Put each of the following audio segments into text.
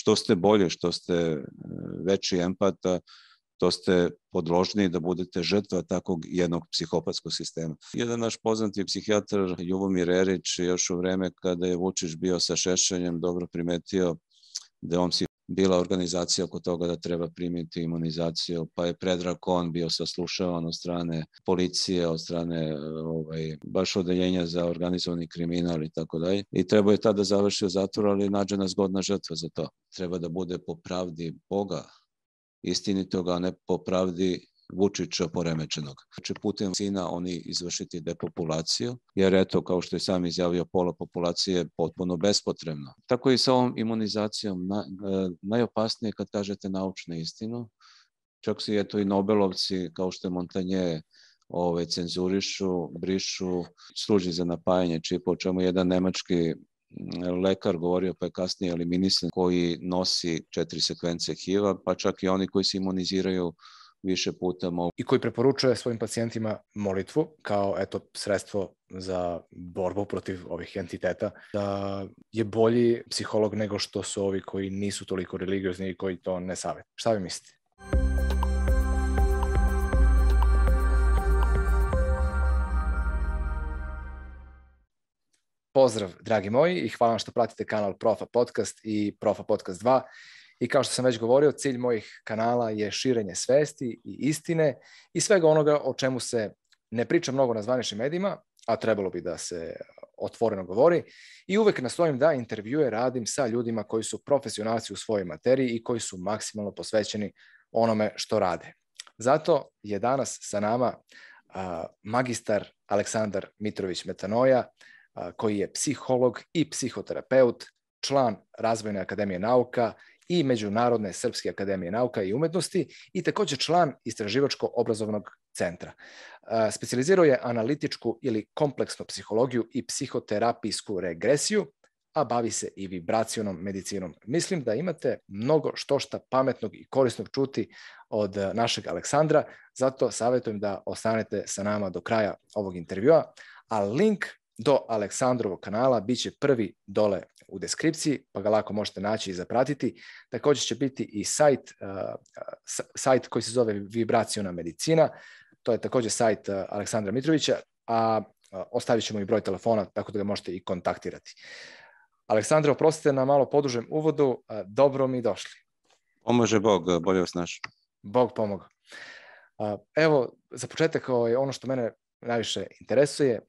što ste bolje, što ste e, veći empata, to ste podložni da budete žrtva takvog jednog psihopatskog sistema. Jedan naš poznati psihijatar Ljubomir Erić još u vreme kada je Vučić bio sa Šešeljem dobro primetio da on bila organizacija oko toga da treba primiti imunizaciju, pa je Predrag Kon bio saslušavan od strane policije, od strane ovaj, baš odeljenja za organizovani kriminal i tako dalje. I treba je tada da završi u zatvoru, ali nađena zgodna žrtva za to. Treba da bude po pravdi Boga istinitoga, a ne po pravdi Vučića poremećenog. Znači putem sina oni izvršiti depopulaciju, jer eto, kao što je sam izjavio, pola populacije je potpuno bespotrebno. Tako i sa ovom imunizacijom, na, e, najopasnije kad kažete naučnu istinu, čak si eto i Nobelovci, kao što je Montanje, ove, cenzurišu, brišu, služi za napajanje čipa, o čemu jedan nemački lekar govorio, pa je kasnije eliminisan, koji nosi četiri sekvence HIV-a, pa čak i oni koji se imuniziraju više puta mogu. I koji preporučuje svojim pacijentima molitvu kao eto sredstvo za borbu protiv ovih entiteta, da je bolji psiholog nego što su ovi koji nisu toliko religiozni i koji to ne savjet. Šta vi mislite? Pozdrav, dragi moji, i hvala vam što pratite kanal Profa Podcast i Profa Podcast 2. I kao što sam već govorio, cilj mojih kanala je širenje svesti i istine i svega onoga o čemu se ne priča mnogo na zvaničnim medijima, a trebalo bi da se otvoreno govori. I uvek nastojim da intervjue radim sa ljudima koji su profesionalci u svojoj materiji i koji su maksimalno posvećeni onome što rade. Zato je danas sa nama a, magistar Aleksandar Mitrović Metanoja, a, koji je psiholog i psihoterapeut, član Razvojne akademije nauka i Međunarodne Srpske akademije nauka i umetnosti i takođe član Istraživačko-obrazovnog centra. Specializirao je analitičku ili kompleksnu psihologiju i psihoterapijsku regresiju, a bavi se i vibracionom medicinom. Mislim da imate mnogo što šta pametnog i korisnog čuti od našeg Aleksandra, zato savjetujem da ostanete sa nama do kraja ovog intervjua, a link do Aleksandrovog kanala biće prvi dole u deskripciji, pa ga lako možete naći i zapratiti. Takođe će biti i sajt, uh, sajt koji se zove Vibraciona medicina, to je takođe sajt uh, Aleksandra Mitrovića, a uh, ostavit ćemo i broj telefona, tako da ga možete i kontaktirati. Aleksandra, oprostite na malo podužem uvodu, dobro mi došli. Pomože Bog, bolje vas naš. Bog pomogao. Uh, evo, za početak ovaj, ono što mene najviše interesuje,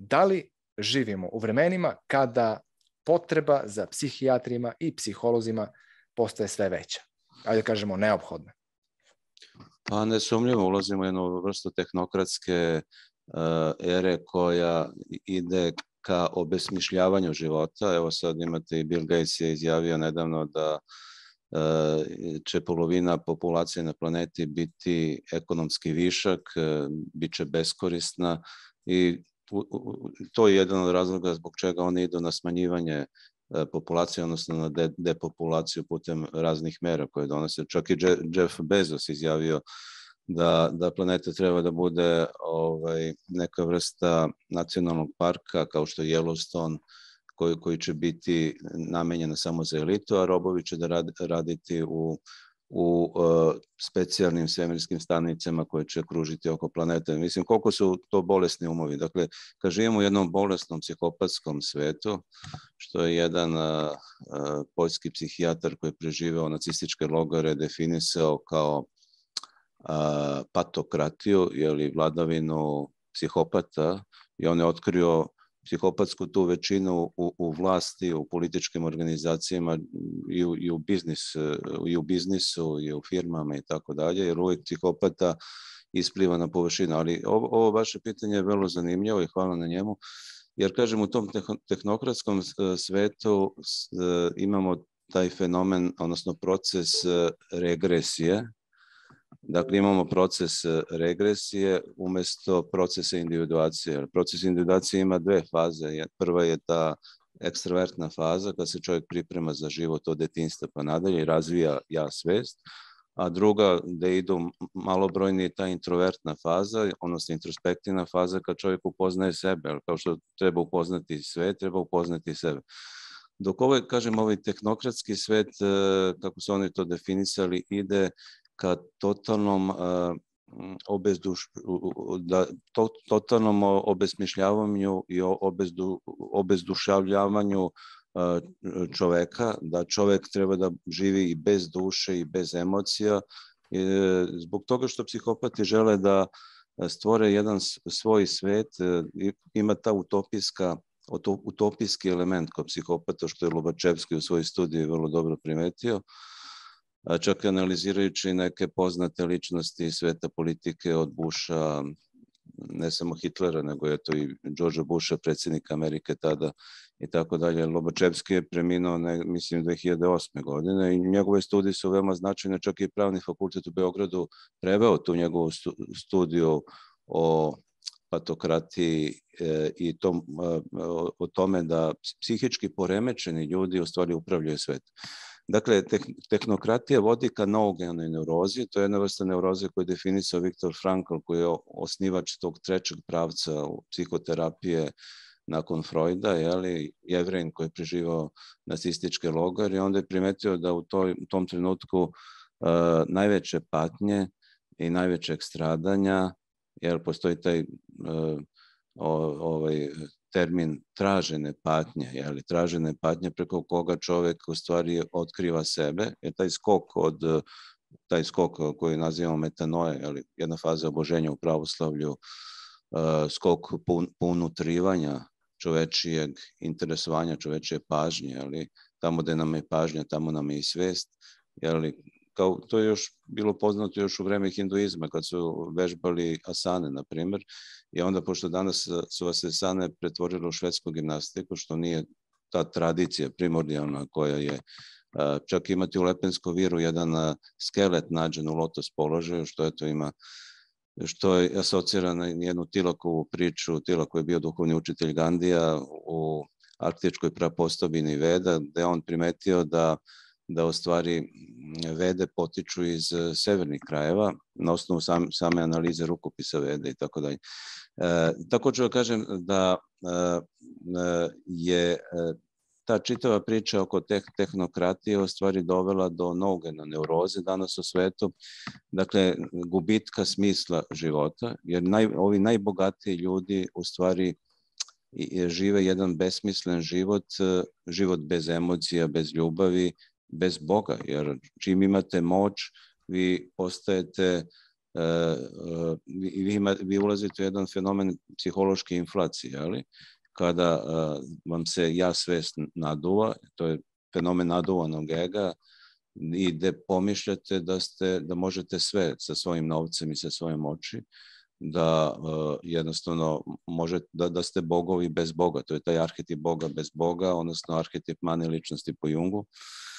da li živimo u vremenima kada potreba za psihijatrima i psiholozima postaje sve veća. Ajde da kažemo neophodna. Pa nesumljivo ulazimo u jednu vrstu tehnokratske uh, ere koja ide ka obesmišljavanju života. Evo sad imate i Bill Gates je izjavio nedavno da uh, će polovina populacije na planeti biti ekonomski višak, uh, bit će beskorisna i to je jedan od razloga zbog čega oni idu na smanjivanje e, populacije, odnosno na de, depopulaciju putem raznih mera koje donose. Čak i Jeff Bezos izjavio da, da planeta treba da bude ovaj, neka vrsta nacionalnog parka kao što je Yellowstone, koji, koji će biti namenjena samo za elitu, a robovi će da rad, raditi u u uh, specijalnim svemirskim stanicama koje će kružiti oko planete. Mislim, koliko su to bolesni umovi. Dakle, kad živimo u jednom bolesnom psihopatskom svetu, što je jedan uh, uh, poljski psihijatar koji je preživeo nacističke logore definisao kao patokratiju, ili vladavinu psihopata, i on je otkrio psihopatsku tu većinu u, u vlasti, u političkim organizacijama i u, i u, biznis, i u biznisu i u firmama i tako dalje, jer uvijek psihopata ispliva na površinu. Ali ovo, ovo vaše pitanje je vrlo zanimljivo i hvala na njemu, jer kažem u tom tehnokratskom svetu imamo taj fenomen, odnosno proces regresije, Dakle, imamo proces e, regresije umesto procesa individuacije. Proces individuacije ima dve faze. Prva je ta ekstravertna faza, kad se čovjek priprema za život od detinstva pa nadalje i razvija ja svest, a druga da idu malobrojni ta introvertna faza, odnosno introspektivna faza kad čovjek upoznaje sebe, ali kao što treba upoznati sve, treba upoznati sebe. Dok ovaj, kažem, ovaj tehnokratski svet, kako su oni to definisali, ide ka totalnom obezduš, da, to, totalnom obesmišljavanju i obezdu, obezdušavljavanju čoveka, da čovek treba da živi i bez duše i bez emocija, zbog toga što psihopati žele da stvore jedan svoj svet, ima ta utopijska utopijski element kod psihopata, što je Lubačevski u svojoj studiji vrlo dobro primetio, čak analizirajući neke poznate ličnosti sveta politike od Busha, ne samo Hitlera, nego je to i George Busha, predsjednik Amerike tada i tako dalje. Lobačevski je preminuo, ne, mislim, 2008. godine i njegove studije su veoma značajne, čak i pravni fakultet u Beogradu preveo tu njegovu studiju o patokratiji e, i tom, e, o tome da psihički poremećeni ljudi u stvari upravljaju svetom. Dakle, tehnokratija vodi ka noogenoj neurozi, to je jedna vrsta neuroze koju je definisao Viktor Frankl, koji je osnivač tog trećeg pravca psihoterapije nakon Freuda, jeli, jevrein koji je preživao nacističke logore i onda je primetio da u, toj, tom trenutku uh, najveće patnje i najvećeg stradanja, jer postoji taj uh, ovaj, termin tražene patnje, jeli, tražene patnje preko koga čovek u stvari otkriva sebe, je taj skok od taj skok koji nazivamo metanoje, jeli, jedna faza oboženja u pravoslavlju, uh, skok pun, čovečijeg interesovanja, čovečije pažnje, jeli, tamo gde nam je pažnja, tamo nam je i svest, jeli, kao to je još bilo poznato još u vreme hinduizma kad su vežbali asane, na primer, i onda pošto danas su vas asane pretvorile u švedsku gimnastiku, što nije ta tradicija primordijalna koja je čak imati u Lepenskom viru jedan skelet nađen u lotos položaju, što je to ima što je asocira na jednu Tilakovu priču, Tilak koji je bio duhovni učitelj Gandija u arktičkoj prapostobini Veda, gde on primetio da da u stvari vede potiču iz e, severnih krajeva na osnovu sam, same analize rukopisa vede i tako dalje. E, također da kažem da e, je ta čitava priča oko teh, tehnokratije u stvari dovela do na neuroze danas u svetu, dakle gubitka smisla života, jer naj, ovi najbogatiji ljudi u stvari žive jedan besmislen život, život bez emocija, bez ljubavi, bez Boga, jer čim imate moć, vi postajete uh, vi, ima, vi ulazite u jedan fenomen psihološke inflacije, ali kada uh, vam se ja svest naduva, to je fenomen naduvanog ega, i gde pomišljate da, ste, da možete sve sa svojim novcem i sa svojim oči, da uh, jednostavno možete, da, da ste bogovi bez Boga. To je taj arhetip Boga bez Boga, odnosno arhetip mane ličnosti po Jungu. Uh, E,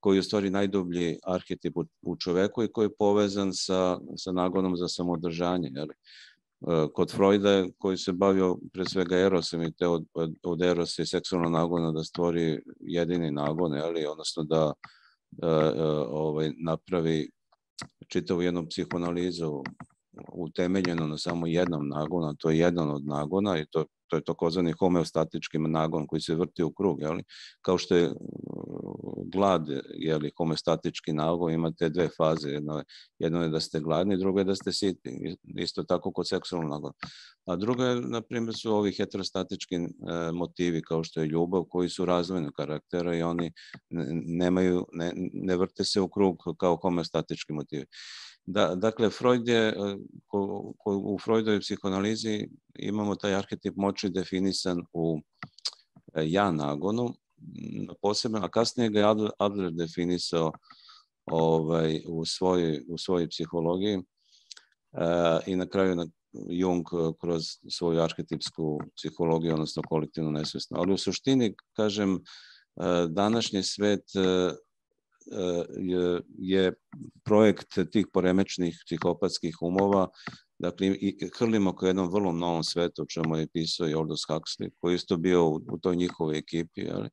koji je u stvari najdublji arhetip u čoveku i koji je povezan sa, sa nagonom za samodržanje. Jeli? E, kod Freuda koji se bavio pre svega erosom i te od, od erosa i seksualnog nagona da stvori jedini nagon, jeli? odnosno da e, ovaj, napravi čitavu jednu psihoanalizu utemeljeno na samo jednom nagonu, to je jedan od nagona i to, to je takozvani homeostatički nagon koji se vrti u krug, jeli? kao što je glad, jeli, homeostatički nagon, imate dve faze, jedno, jedno je da ste gladni, drugo je da ste siti, isto tako kod seksualnog nagona. A drugo je, na primjer, su ovi heterostatički e, motivi kao što je ljubav, koji su razvojnog karaktera i oni nemaju, ne, ne vrte se u krug kao homeostatički motivi. Da, dakle, Freud je, e, ko, ko, u Freudovoj psihoanalizi imamo taj arhetip moći definisan u e, ja nagonu, posebno, a kasnije ga je Adler, definisao ovaj, u, svojoj, u svojoj psihologiji e, i na kraju na, Jung kroz svoju arhetipsku psihologiju, odnosno kolektivno nesvesno. Ali u suštini, kažem, e, današnji svet je, je projekt tih poremečnih psihopatskih umova, dakle i hrlimo ka jednom vrlo novom svetu, o čemu je pisao i Aldous Huxley, koji isto bio u, u toj njihovoj ekipi, ali,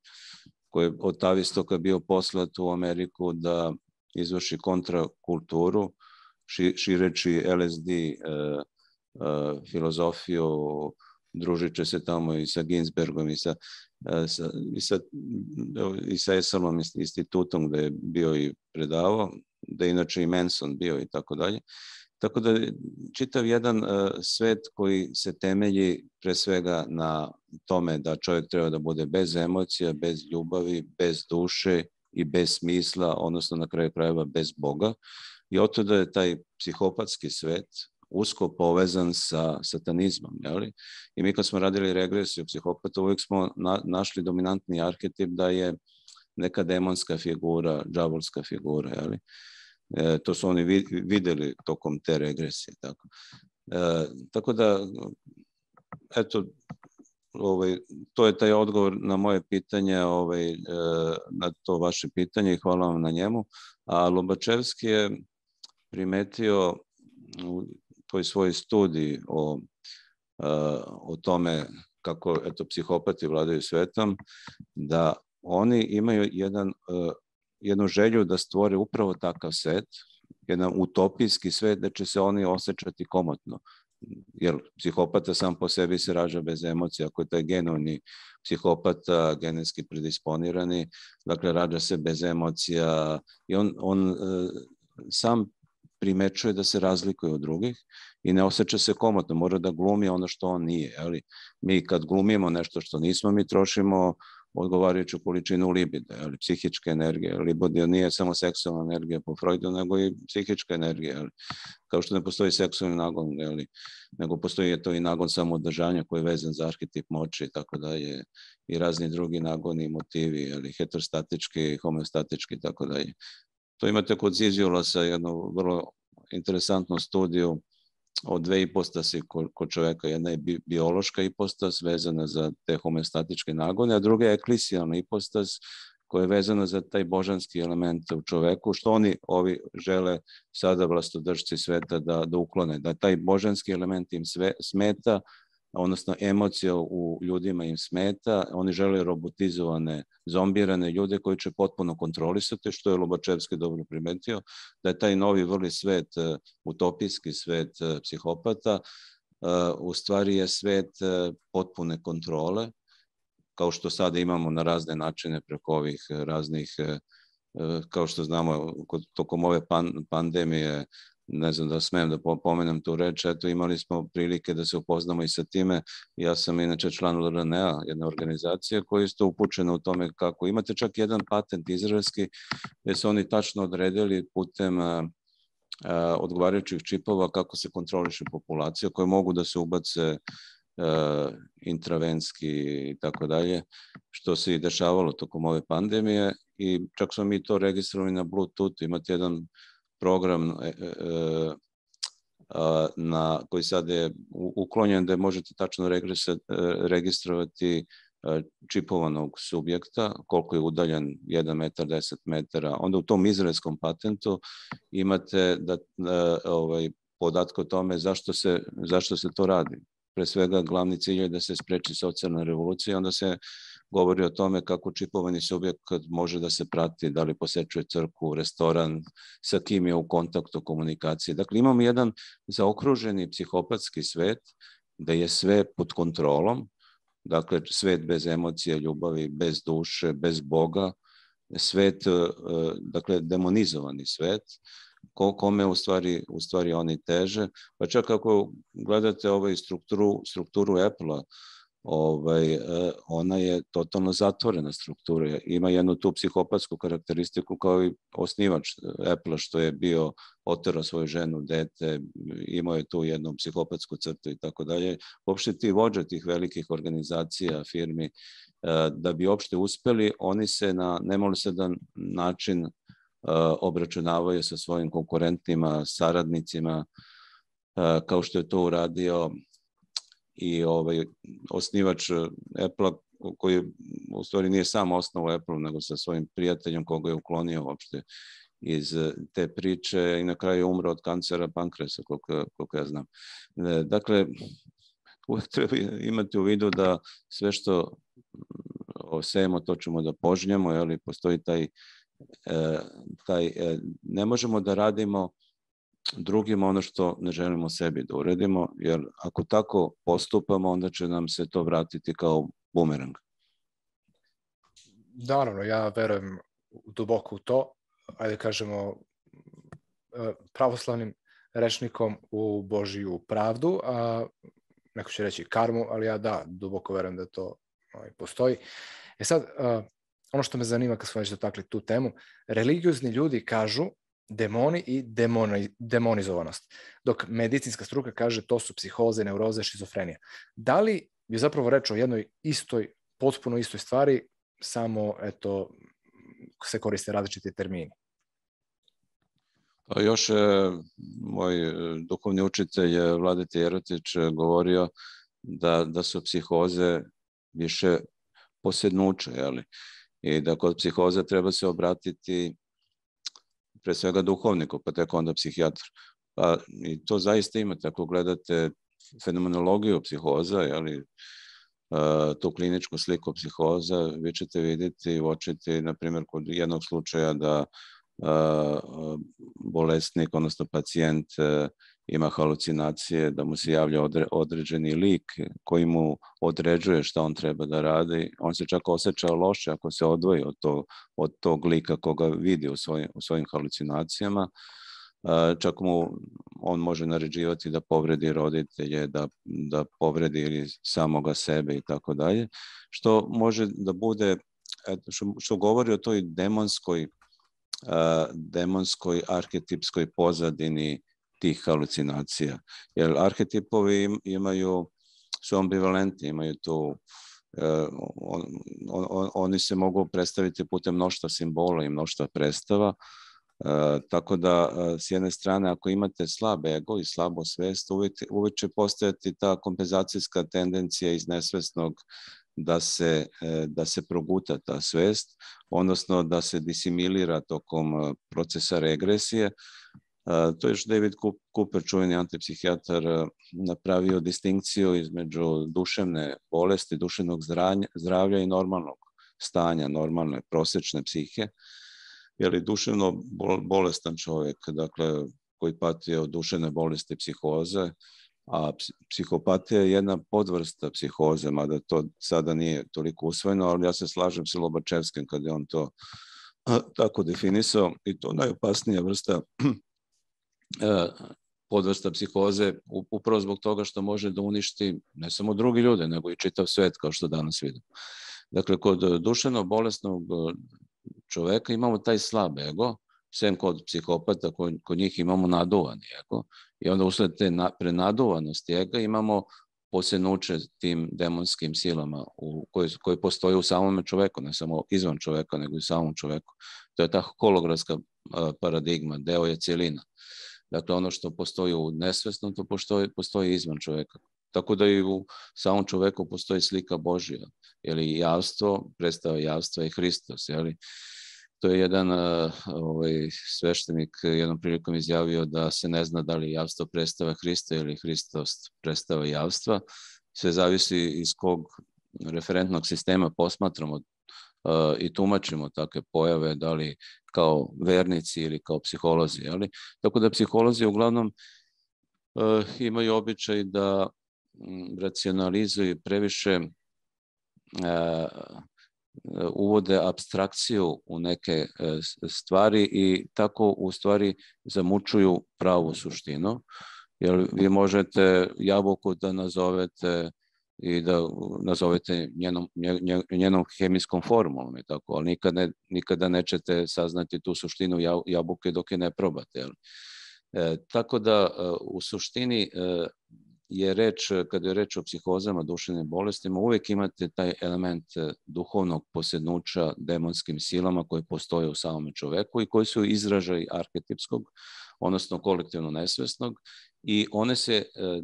koji je od Tavistoka bio poslat u Ameriku da izvrši kontrakulturu, ši, šireći LSD e, e, filozofiju družit će se tamo i sa Ginsbergom i sa, sa, i sa, i sa Esalom institutom gde je bio i predavao, da je inače i Manson bio i tako dalje. Tako da čitav jedan uh, svet koji se temelji pre svega na tome da čovjek treba da bude bez emocija, bez ljubavi, bez duše i bez smisla, odnosno na kraju krajeva bez Boga. I oto da je taj psihopatski svet usko povezan sa satanizmom. Jeli? I mi kad smo radili regresiju psihopata, uvijek smo na, našli dominantni arhetip da je neka demonska figura, džavolska figura. Jeli? E, to su oni videli tokom te regresije. Tako, e, tako da, eto, ovaj, to je taj odgovor na moje pitanje, ovaj, e, na to vaše pitanje i hvala vam na njemu. A Lobačevski je primetio toj svojoj studiji o, e, o tome kako eto, psihopati vladaju svetom, da oni imaju jedan e, jednu želju da stvore upravo takav svet, jedan utopijski svet da će se oni osjećati komotno. Jer psihopata sam po sebi se rađa bez emocija, ako je taj genovni psihopata genetski predisponirani, dakle rađa se bez emocija i on, on e, sam primečuje da se razlikuje od drugih i ne osjeća se komotno, mora da glumi ono što on nije. Ali mi kad glumimo nešto što nismo, mi trošimo odgovarajuću količinu libide, ali psihičke energije. Libido nije samo seksualna energija po Freudu, nego i psihička energija. Ali, kao što ne postoji seksualni nagon, ali, nego postoji je to i nagon samodržanja koji je vezan za arhetip moći, tako da je i razni drugi nagoni, motivi, ali heterostatički, homeostatički, tako da je. To imate kod Ziziolasa jednu vrlo interesantnu studiju o dve ipostasi kod čoveka. Jedna je biološka ipostas vezana za te homestatičke nagone, a druga je eklisijalna ipostas koja je vezana za taj božanski element u čoveku, što oni ovi žele sada vlastodržci sveta da, da uklone, da taj božanski element im smeta, odnosno emocija u ljudima im smeta, oni žele robotizovane, zombirane ljude koji će potpuno kontrolisati, što je Lobačevski dobro primetio, da je taj novi vrli svet, e, utopijski svet e, psihopata, e, u stvari je svet potpune kontrole, kao što sada imamo na razne načine preko ovih raznih, kao što znamo, tokom ove pandemije ne znam da smem da pomenem tu reč, eto imali smo prilike da se upoznamo i sa time. Ja sam inače član LRNA, jedne organizacije koja isto upućena u tome kako imate čak jedan patent izraelski gde su oni tačno odredili putem a, a, odgovarajućih čipova kako se kontroliše populacija koje mogu da se ubace a, intravenski i tako dalje, što se i dešavalo tokom ove pandemije i čak smo mi to registrovali na Bluetooth, imate jedan program e, e, e, na koji sad je uklonjen da možete tačno registrovati čipovanog subjekta, koliko je udaljen 1 metar, 10 metara. Onda u tom izraelskom patentu imate da, ovaj, podatke o tome zašto se, zašto se to radi. Pre svega, glavni cilj je da se spreči socijalna revolucija, onda se govori o tome kako čipovani subjekt može da se prati, da li posečuje crku, restoran, sa kim je u kontaktu, komunikacije. Dakle, imamo jedan zaokruženi psihopatski svet, da je sve pod kontrolom, dakle, svet bez emocija, ljubavi, bez duše, bez Boga, svet, e, dakle, demonizovani svet, ko, kome u stvari, u stvari oni teže. Pa čak ako gledate ovaj strukturu, strukturu Apple-a, ovaj, e, ona je totalno zatvorena struktura. Ima jednu tu psihopatsku karakteristiku kao i osnivač Apple što je bio otero svoju ženu, dete, imao je tu jednu psihopatsku crtu i tako dalje. Uopšte ti vođe tih velikih organizacija, firmi, e, da bi uopšte uspeli, oni se na nemolisedan način e, obračunavaju sa svojim konkurentima, saradnicima, kao što je to uradio i ovaj, osnivač eh, Apple koji u stvari nije sam osnovu Apple, nego sa svojim prijateljem koga je uklonio uopšte iz eh, te priče i na kraju umro od kancera pankresa, koliko, koliko ja znam. Eh, dakle, uvek treba imati u vidu da sve što mm, sejemo, to ćemo da požnjamo, ali postoji taj, taj, ne možemo da radimo drugima ono što ne želimo sebi da uredimo, jer ako tako postupamo, onda će nam se to vratiti kao bumerang. Naravno, ja verujem duboko u to, ajde kažemo e, pravoslavnim rečnikom u Božiju pravdu, a neko će reći karmu, ali ja da, duboko verujem da to ovaj, postoji. E sad, uh, ono što me zanima kad smo već dotakli tu temu, religiozni ljudi kažu demoni i demoni, demonizovanost, dok medicinska struka kaže to su psihoze, neuroze, šizofrenija. Da li je zapravo reč o jednoj istoj, potpuno istoj stvari, samo eto, se koriste različiti termini? Pa još e, moj e, duhovni učitelj Vladeti Jerotić govorio da, da su psihoze više posjednuče, jeli? i da kod psihoze treba se obratiti pre svega duhovniku, pa tek onda psihijatar. Pa i to zaista imate, ako gledate fenomenologiju psihoza, jeli, tu kliničku sliku psihoza, vi ćete vidjeti i uočiti, na primjer, kod jednog slučaja da bolesnik, odnosno pacijent ima halucinacije, da mu se javlja određeni lik koji mu određuje šta on treba da radi. On se čak osjeća loše ako se odvoji od, to, od tog lika koga vidi u svojim, u svojim halucinacijama. Čak mu on može naređivati da povredi roditelje, da, da povredi ili samoga sebe i tako dalje, što može da bude, što, što govori o toj demonskoj, demonskoj arhetipskoj pozadini tih halucinacija. Jer arhetipovi imaju, su ambivalentni, imaju tu on, on, on, oni se mogu predstaviti putem mnoštva simbola i mnoštva predstava, E, tako da, s jedne strane, ako imate slab ego i slabo svest, uvijek, uvijek će postojati ta kompenzacijska tendencija iz nesvesnog da se, da se proguta ta svest, odnosno da se disimilira tokom procesa regresije, To je još David Cooper, čuveni antipsihijatar, napravio distinkciju između duševne bolesti, duševnog zdravlja i normalnog stanja, normalne, prosečne psihe. Jer duševno bolestan čovjek, dakle, koji pati od duševne bolesti psihoze, a psihopatija je jedna podvrsta psihoze, mada to sada nije toliko usvojeno, ali ja se slažem sa Lobačevskim kad je on to tako definisao i to najopasnija vrsta podvrsta psihoze upravo zbog toga što može da uništi ne samo drugi ljude, nego i čitav svet, kao što danas vidimo. Dakle, kod duševno bolesnog e, čoveka imamo taj slab ego, sem kod psihopata, kod, njih imamo naduvani ego, i onda usled te na, prenaduvanosti ega imamo posenuče tim demonskim silama u, koje, postoje u samom čoveku, ne samo izvan čoveka, nego i u samom čoveku. To je ta holografska paradigma, deo je cijelina. Dakle, ono što postoji u nesvesnom, to postoji, postoji izvan čoveka. Tako da i u samom čoveku postoji slika Božja, ili javstvo, predstava javstva i Hristos, jeli? To je jedan ovaj, sveštenik jednom prilikom izjavio da se ne zna da li javstvo predstava Hrista ili Hristos predstava javstva. Sve zavisi iz kog referentnog sistema posmatramo i tumačimo takve pojave, da li kao vernici ili kao psiholozi. Ali? Tako da psiholozi uglavnom uh, imaju običaj da m, racionalizuju previše uh, uvode abstrakciju u neke stvari i tako u stvari zamučuju pravu suštinu. Jer vi možete jabuku da nazovete i da nazovete njenom, njenom hemijskom formulom i tako, ali nikad ne, nikada nećete saznati tu suštinu jabuke dok je ne probate. E, tako da e, u suštini e, je reč, kada je reč o psihozama, duševnim bolestima, uvek imate taj element duhovnog posjednuća demonskim silama koje postoje u samom čoveku i koji su izražaj arhetipskog, odnosno kolektivno nesvesnog i one se e, e,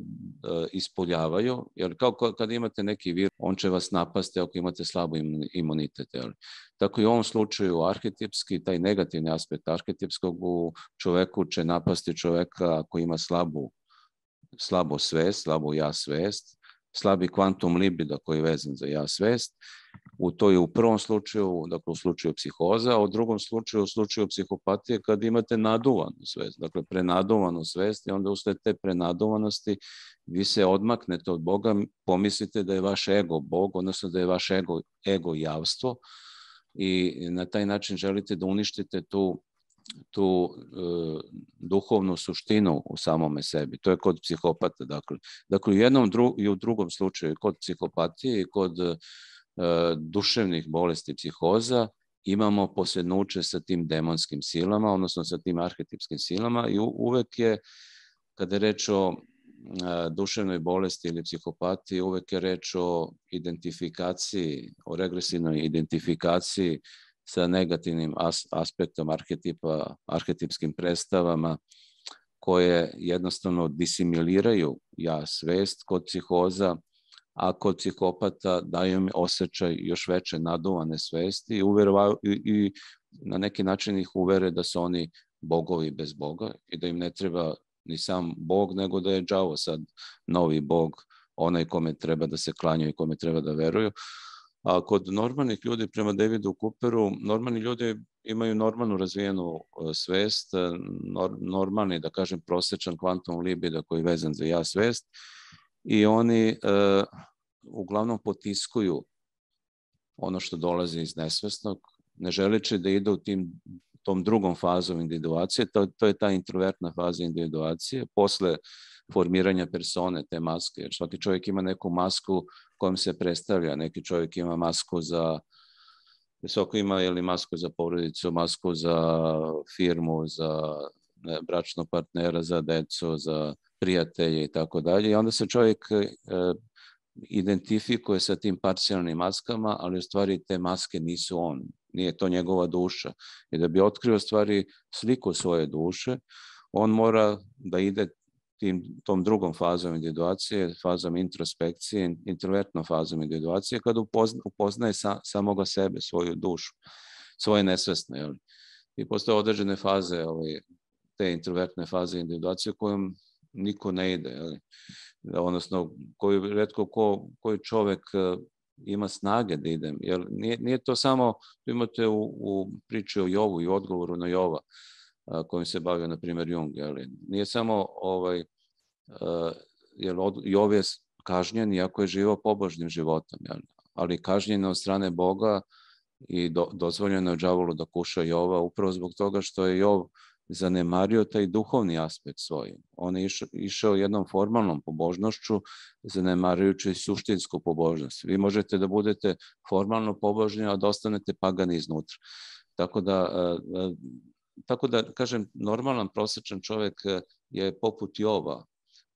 ispoljavaju, jer kao kad imate neki vir, on će vas napasti ako imate slabu imunitet. Jel? Tako i u ovom slučaju arhetipski, taj negativni aspekt arhetipskog u čoveku će napasti čoveka ako ima slabu, slabu svest, slabu ja svest, slabi kvantum libido koji je vezan za ja svest u to je u prvom slučaju, dakle u slučaju psihoza, a u drugom slučaju, u slučaju psihopatije, kad imate naduvanu svest, dakle prenaduvanu svest i onda usled te prenaduvanosti vi se odmaknete od Boga, pomislite da je vaš ego Bog, odnosno da je vaš ego, ego javstvo i na taj način želite da uništite tu tu e, duhovnu suštinu u samome sebi. To je kod psihopata. Dakle, dakle u jednom dru, i u drugom slučaju, kod psihopatije i kod duševnih bolesti psihoza, imamo posjednuče sa tim demonskim silama, odnosno sa tim arhetipskim silama i uvek je, kada je reč o duševnoj bolesti ili psihopatiji, uvek je reč o identifikaciji, o regresivnoj identifikaciji sa negativnim as, aspektom arhetipa, arhetipskim predstavama koje jednostavno disimiliraju ja svest kod psihoza, a kod psihopata daju im osjećaj još veće naduvane svesti i, uverovaju, i, i na neki način ih uvere da su oni bogovi bez Boga i da im ne treba ni sam Bog, nego da je džavo sad novi Bog, onaj kome treba da se klanjaju i kome treba da veruju. A kod normalnih ljudi, prema Davidu Cooperu, normalni ljudi imaju normalnu razvijenu e, svest, e, normalni, da kažem, prosečan kvantum libida koji je vezan za ja svest i oni e, uglavnom potiskuju ono što dolazi iz nesvesnog, ne želeći da ide u tim, tom drugom fazom individuacije, to, to je ta introvertna faza individuacije, posle formiranja persone, te maske, jer svaki čovjek ima neku masku kojom se predstavlja, neki čovjek ima masku za visoko ima ili masku za porodicu, masku za firmu, za ne, bračnog partnera, za decu, za prijatelje i tako dalje. I onda se čovjek e, identifikuje sa tim parcijalnim maskama, ali u stvari te maske nisu on, nije to njegova duša. I da bi otkrio stvari sliku svoje duše, on mora da ide tim, tom drugom fazom individuacije, fazom introspekcije, introvertnom fazom individuacije, kada upozna, upoznaje sa, samoga sebe, svoju dušu, svoje nesvesne. Jel? I postoje određene faze, ovaj, te introvertne faze individuacije kojom niko ne ide. Jel? Odnosno, koju redko ko, koji čovek eh, ima snage da idem. Jer nije, nije to samo, imate u, u priči o Jovu i odgovoru na Jova, kojim se bavio, na primjer, Jung. Jeli. Nije samo ovaj, jer Jov je kažnjen iako je živao pobožnim životom, jeli. ali kažnjen od strane Boga i do, dozvoljeno je džavolu da kuša Jova upravo zbog toga što je Jov zanemario taj duhovni aspekt svoj. On je išao, jednom formalnom pobožnošću, zanemarujući suštinsku pobožnost. Vi možete da budete formalno pobožni, a da ostanete pagani iznutra. Tako da tako da, kažem, normalan prosečan čovek e, je poput Jova.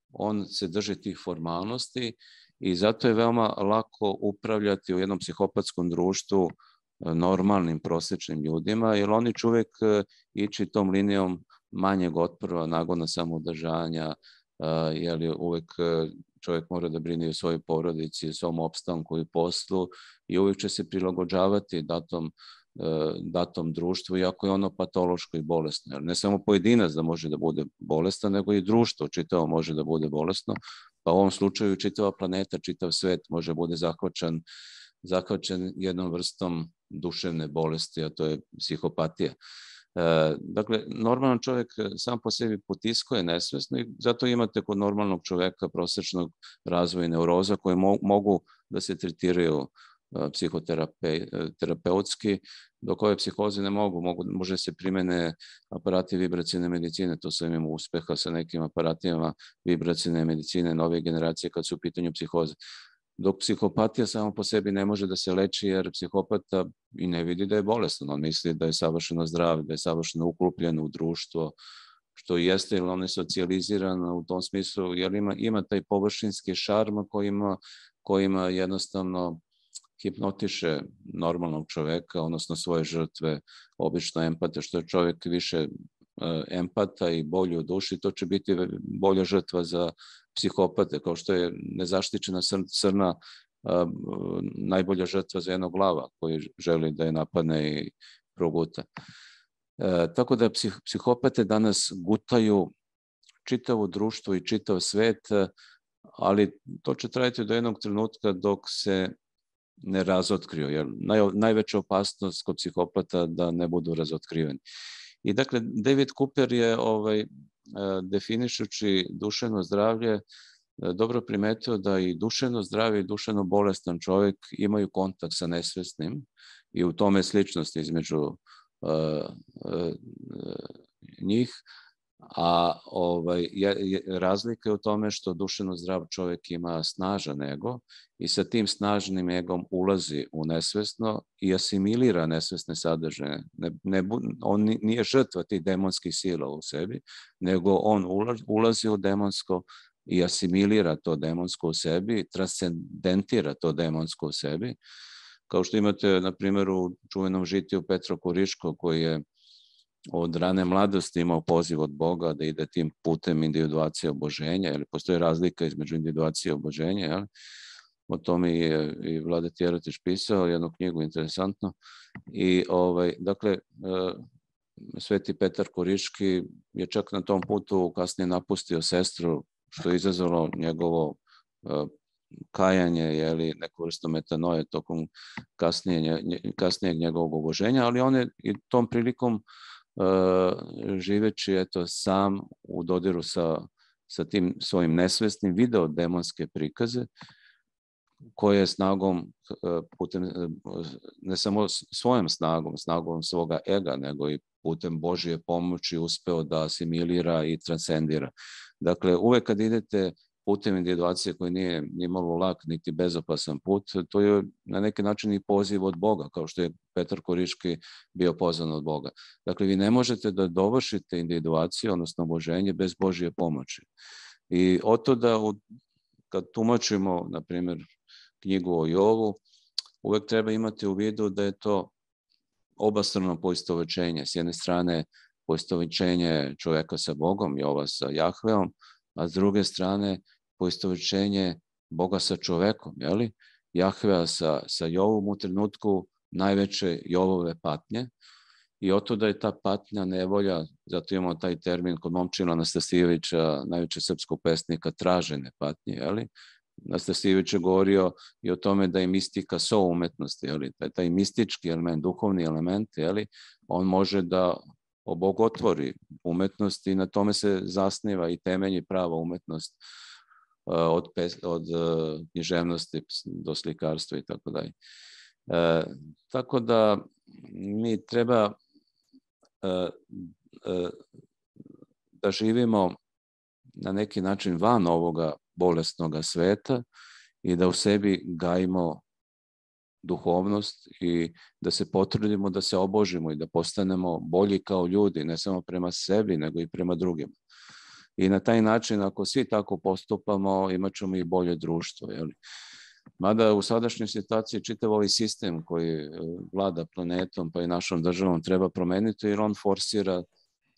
On se drži tih formalnosti i zato je veoma lako upravljati u jednom psihopatskom društvu e, normalnim prosečnim ljudima, jer oni čovek e, ići tom linijom manjeg otprva, nagona samodržanja, jer uvek čovjek mora da brine o svojoj porodici, o svom opstanku i poslu i uvek će se prilagođavati datom E, datom društvu, iako je ono patološko i bolesno. Ne samo pojedinac da može da bude bolestan, nego i društvo čitavo može da bude bolesno, pa u ovom slučaju čitava planeta, čitav svet može da bude zahvaćan, zahvaćen jednom vrstom duševne bolesti, a to je psihopatija. E, dakle, normalan čovjek sam po sebi potiskuje nesvesno i zato imate kod normalnog čoveka prosečnog razvoja neuroza koje mo mogu da se tretiraju psihoterapeutski, dok ove psihoze ne mogu, mogu može se primene aparati vibracijne medicine, to sam imao uspeha sa nekim aparatima vibracijne medicine nove generacije kad su u pitanju psihoze. Dok psihopatija samo po sebi ne može da se leči jer psihopata i ne vidi da je bolestan, on misli da je savršeno zdrav, da je savršeno uklupljen u društvo, što jeste, jer on je socijaliziran u tom smislu, jer ima, ima taj površinski šarm koji ima, koji ima jednostavno hipnotiše normalnog čoveka, odnosno svoje žrtve, obično empate, što je čovek više empata i bolje u duši, to će biti bolja žrtva za psihopate, kao što je nezaštićena crna najbolja žrtva za jednog glava koji želi da je napadne i proguta. E, tako da psih, psihopate danas gutaju čitavo društvo i čitav svet, ali to će trajati do jednog trenutka dok se ne razotkrio. Jer naj, najveća opasnost kod psihopata da ne budu razotkriveni. I dakle, David Cooper je ovaj, e, definišući duševno zdravlje e, dobro primetio da i duševno zdravi i duševno bolestan čovjek imaju kontakt sa nesvesnim i u tome sličnost između uh, uh, njih, a ovaj, je, razlika je u tome što duševno zdrav čovjek ima snažan ego i sa tim snažnim egom ulazi u nesvesno i asimilira nesvesne sadržaje. Ne, ne, on nije žrtva tih demonskih sila u sebi, nego on ulazi u demonsko i asimilira to demonsko u sebi, transcendentira to demonsko u sebi. Kao što imate, na primjer, u čuvenom žitiju Petro Kuriško, koji je od rane mladosti imao poziv od Boga da ide tim putem individuacije oboženja, jer postoji razlika između individuacije i oboženja, jel? o tome je i Vlada Tjerotić pisao jednu knjigu interesantno i ovaj, dakle e, Sveti Petar Koriški je čak na tom putu kasnije napustio sestru što je izazvalo njegovo e, kajanje, je li neku vrstu metanoje tokom kasnije, kasnijeg njegovog oboženja, ali on je i tom prilikom živeći eto sam u dodiru sa, sa tim svojim nesvesnim video demonske prikaze koje snagom putem ne samo svojom snagom, snagom svoga ega, nego i putem Božije pomoći uspeo da asimilira i transcendira. Dakle, uvek kad idete putem individuacije koji nije ni malo lak, niti bezopasan put, to je na neki način i poziv od Boga, kao što je Petar Koriški bio pozvan od Boga. Dakle, vi ne možete da dovršite individuaciju, odnosno oboženje, bez Božije pomoći. I od to da kad tumačimo, na primjer, knjigu o Jovu, uvek treba imati u vidu da je to obastrano poistovećenje. S jedne strane, poistovećenje čoveka sa Bogom, Jova sa Jahveom, a s druge strane poistovećenje Boga sa čovekom, jeli? Jahvea sa, sa Jovom u trenutku najveće Jovove patnje i oto da je ta patnja nevolja, zato imamo taj termin kod Momčina Anastasijevića, najvećeg srpskog pesnika, tražene patnje, jeli? Nastasijević je govorio i o tome da je mistika so umetnosti, jeli? Taj, taj mistički element, duhovni element, jeli? on može da obogotvori umetnost i na tome se zasniva i temelji prava umetnost uh, od, od uh, književnosti do slikarstva i tako dalje. E, tako da mi treba da živimo na neki način van ovoga bolesnog sveta i da u sebi gajimo duhovnost i da se potrudimo da se obožimo i da postanemo bolji kao ljudi, ne samo prema sebi, nego i prema drugima. I na taj način, ako svi tako postupamo, imat ćemo i bolje društvo. Jeli? Mada u sadašnjoj situaciji čitav ovaj sistem koji e, vlada planetom pa i našom državom treba promeniti jer on forsira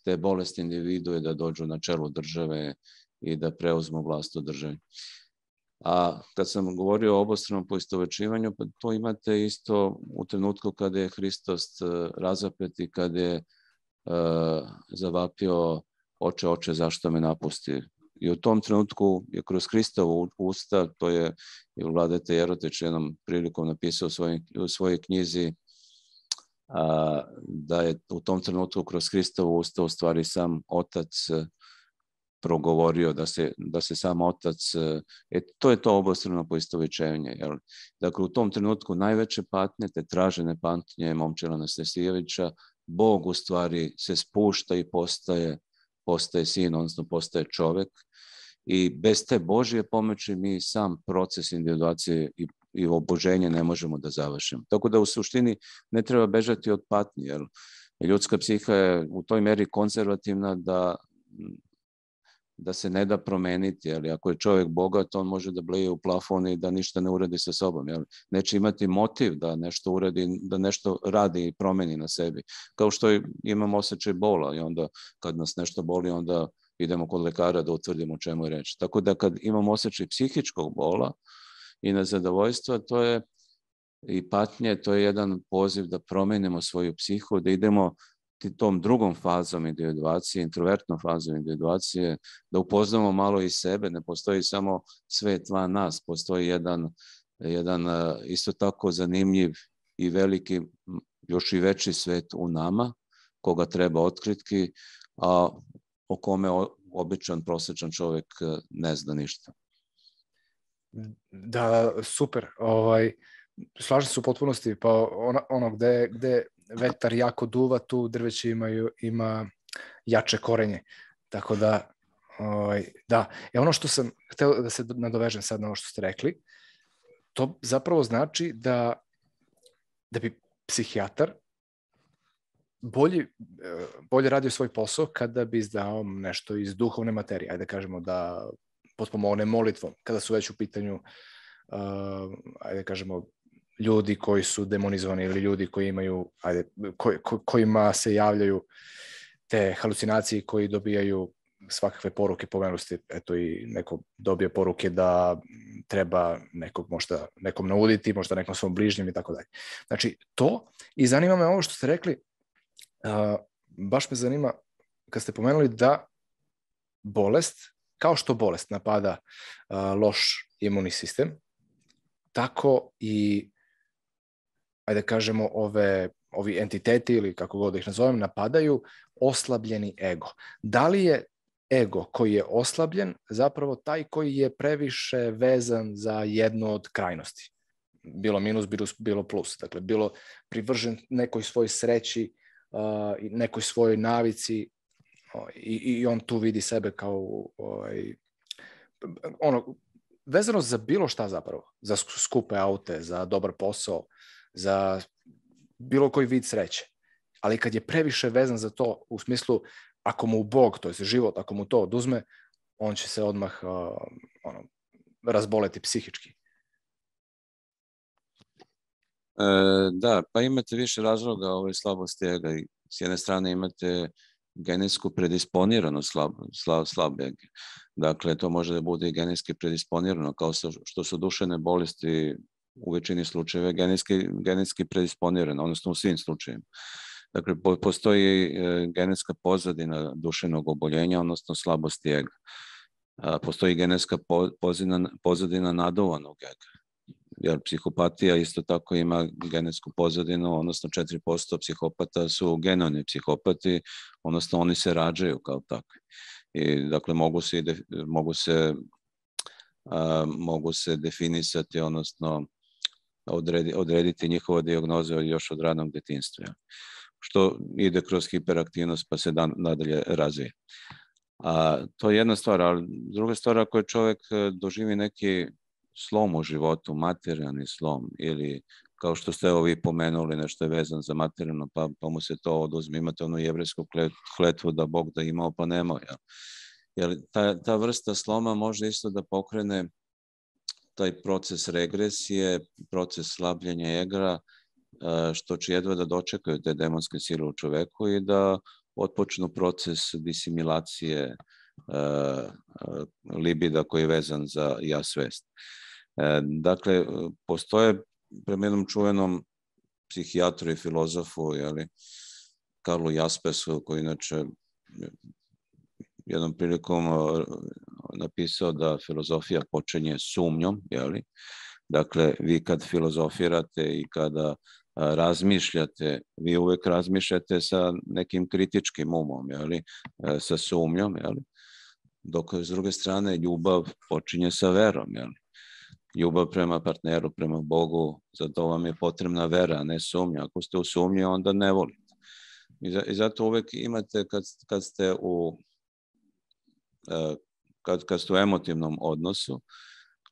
te bolesti individue da dođu na čelo države i da preuzmu vlast u državi. A kad sam govorio o obostranom poistovečivanju, pa to imate isto u trenutku kada je Hristos e, razapet i kada je uh, zavapio oče, oče, zašto me napusti? I u tom trenutku je kroz Hristovu usta, to je vladete Jeroteć jednom prilikom napisao u svojoj, u svojoj knjizi, a, da je u tom trenutku kroz Hristovu usta u stvari sam otac progovorio da se, da se sam otac, e, to je to obostrano poistovećenje. Jel? Dakle, u tom trenutku najveće patnje, te tražene patnje Momčela Nastasijevića, Bog u stvari se spušta i postaje, postaje sin, odnosno postaje čovek i bez te Božje pomoći mi sam proces individuacije i, i oboženje ne možemo da završimo. Tako da u suštini ne treba bežati od patnje, jer ljudska psiha je u toj meri konzervativna da da se ne da promeniti, ali ako je čovjek bogat, on može da bleje u plafon i da ništa ne uradi sa sobom, jel? Neće imati motiv da nešto uradi, da nešto radi i promeni na sebi. Kao što imamo osjećaj bola i onda kad nas nešto boli, onda idemo kod lekara da utvrdimo čemu je reč. Tako da kad imamo osjećaj psihičkog bola i nezadovoljstva, to je i patnje, to je jedan poziv da promenimo svoju psihu, da idemo tom drugom fazom individuacije, introvertnom fazom individuacije, da upoznamo malo i sebe, ne postoji samo svet van nas, postoji jedan jedan isto tako zanimljiv i veliki, još i veći svet u nama, koga treba otkriti, a o kome običan, prosečan čovjek ne zna ništa. Da, super. Ovaj, slažem se u potpunosti, pa ono, ono gde, gde vetar jako duva, tu drveće imaju, ima jače korenje. Tako da, ovaj, da. E ono što sam hteo da se nadovežem sad na ovo što ste rekli, to zapravo znači da, da bi psihijatar bolje, e, bolje radio svoj posao kada bi izdao nešto iz duhovne materije. Ajde da kažemo da potpomogne molitvom, kada su već u pitanju uh, ajde da kažemo ljudi koji su demonizovani ili ljudi koji imaju, ajde, koj, ko, kojima se javljaju te halucinacije koji dobijaju svakakve poruke, ste, eto i neko dobije poruke da treba nekog možda nekom nauditi, možda nekom svom bližnjem i tako dalje. Znači, to i zanima me ovo što ste rekli, uh, baš me zanima kad ste pomenuli da bolest, kao što bolest napada uh, loš imunni sistem, tako i ajde da kažemo, ove, ovi entiteti ili kako god da ih nazovem, napadaju oslabljeni ego. Da li je ego koji je oslabljen zapravo taj koji je previše vezan za jednu od krajnosti? Bilo minus, bilo, bilo plus. Dakle, bilo privržen nekoj svoj sreći, nekoj svojoj navici i, i on tu vidi sebe kao ovaj, ono, vezano za bilo šta zapravo, za skupe aute, za dobar posao, za bilo koji vid sreće. Ali kad je previše vezan za to, u smislu, ako mu Bog, to je život, ako mu to oduzme, on će se odmah uh, ono, razboleti psihički. E, da, pa imate više razloga ove slabosti ega. S jedne strane imate genetsku predisponiranost slab, slab, slabe Dakle, to može da bude genetski predisponirano, kao što su dušene bolesti u većini slučajeva genetski, genetski predisponirana, odnosno u svim slučajima. Dakle, postoji e, genetska pozadina dušenog oboljenja, odnosno slabosti ega. Postoji genetska pozadina, pozadina nadovanog ega. Jer psihopatija isto tako ima genetsku pozadinu, odnosno 4% psihopata su genoni psihopati, odnosno oni se rađaju kao takvi. I, dakle, mogu se, mogu se, a, mogu se definisati, odnosno odredi, odrediti njihova dijagnoza još od ranog detinstva, što ide kroz hiperaktivnost pa se dan, nadalje razvije. A, to je jedna stvar, ali druga stvar ako je čovjek e, doživi neki slom u životu, materijalni slom ili kao što ste ovi pomenuli nešto je vezan za materijalno, pa, pa mu se to oduzme. Imate onu jevresku kletvu da Bog da imao pa nemao. Ja. Jer ta, ta vrsta sloma može isto da pokrene taj proces regresije, proces slabljenja egra, e, što će jedva da dočekaju te demonske sile u čoveku i da otpočnu proces disimilacije e, e, libida koji je vezan za ja svest. Dakle, postoje prema jednom čuvenom psihijatru i filozofu, jeli, Karlu Jaspersu, koji inače jednom prilikom napisao da filozofija počinje sumnjom, jeli? Dakle, vi kad filozofirate i kada razmišljate, vi uvek razmišljate sa nekim kritičkim umom, jeli? E, sa sumnjom, jeli? dok s druge strane ljubav počinje sa verom. Jeli? Ljubav prema partneru, prema Bogu, za to vam je potrebna vera, ne sumnja. Ako ste u sumnji, onda ne volite. I zato uvek imate, kad, kad ste u e, kad, kad ste u emotivnom odnosu,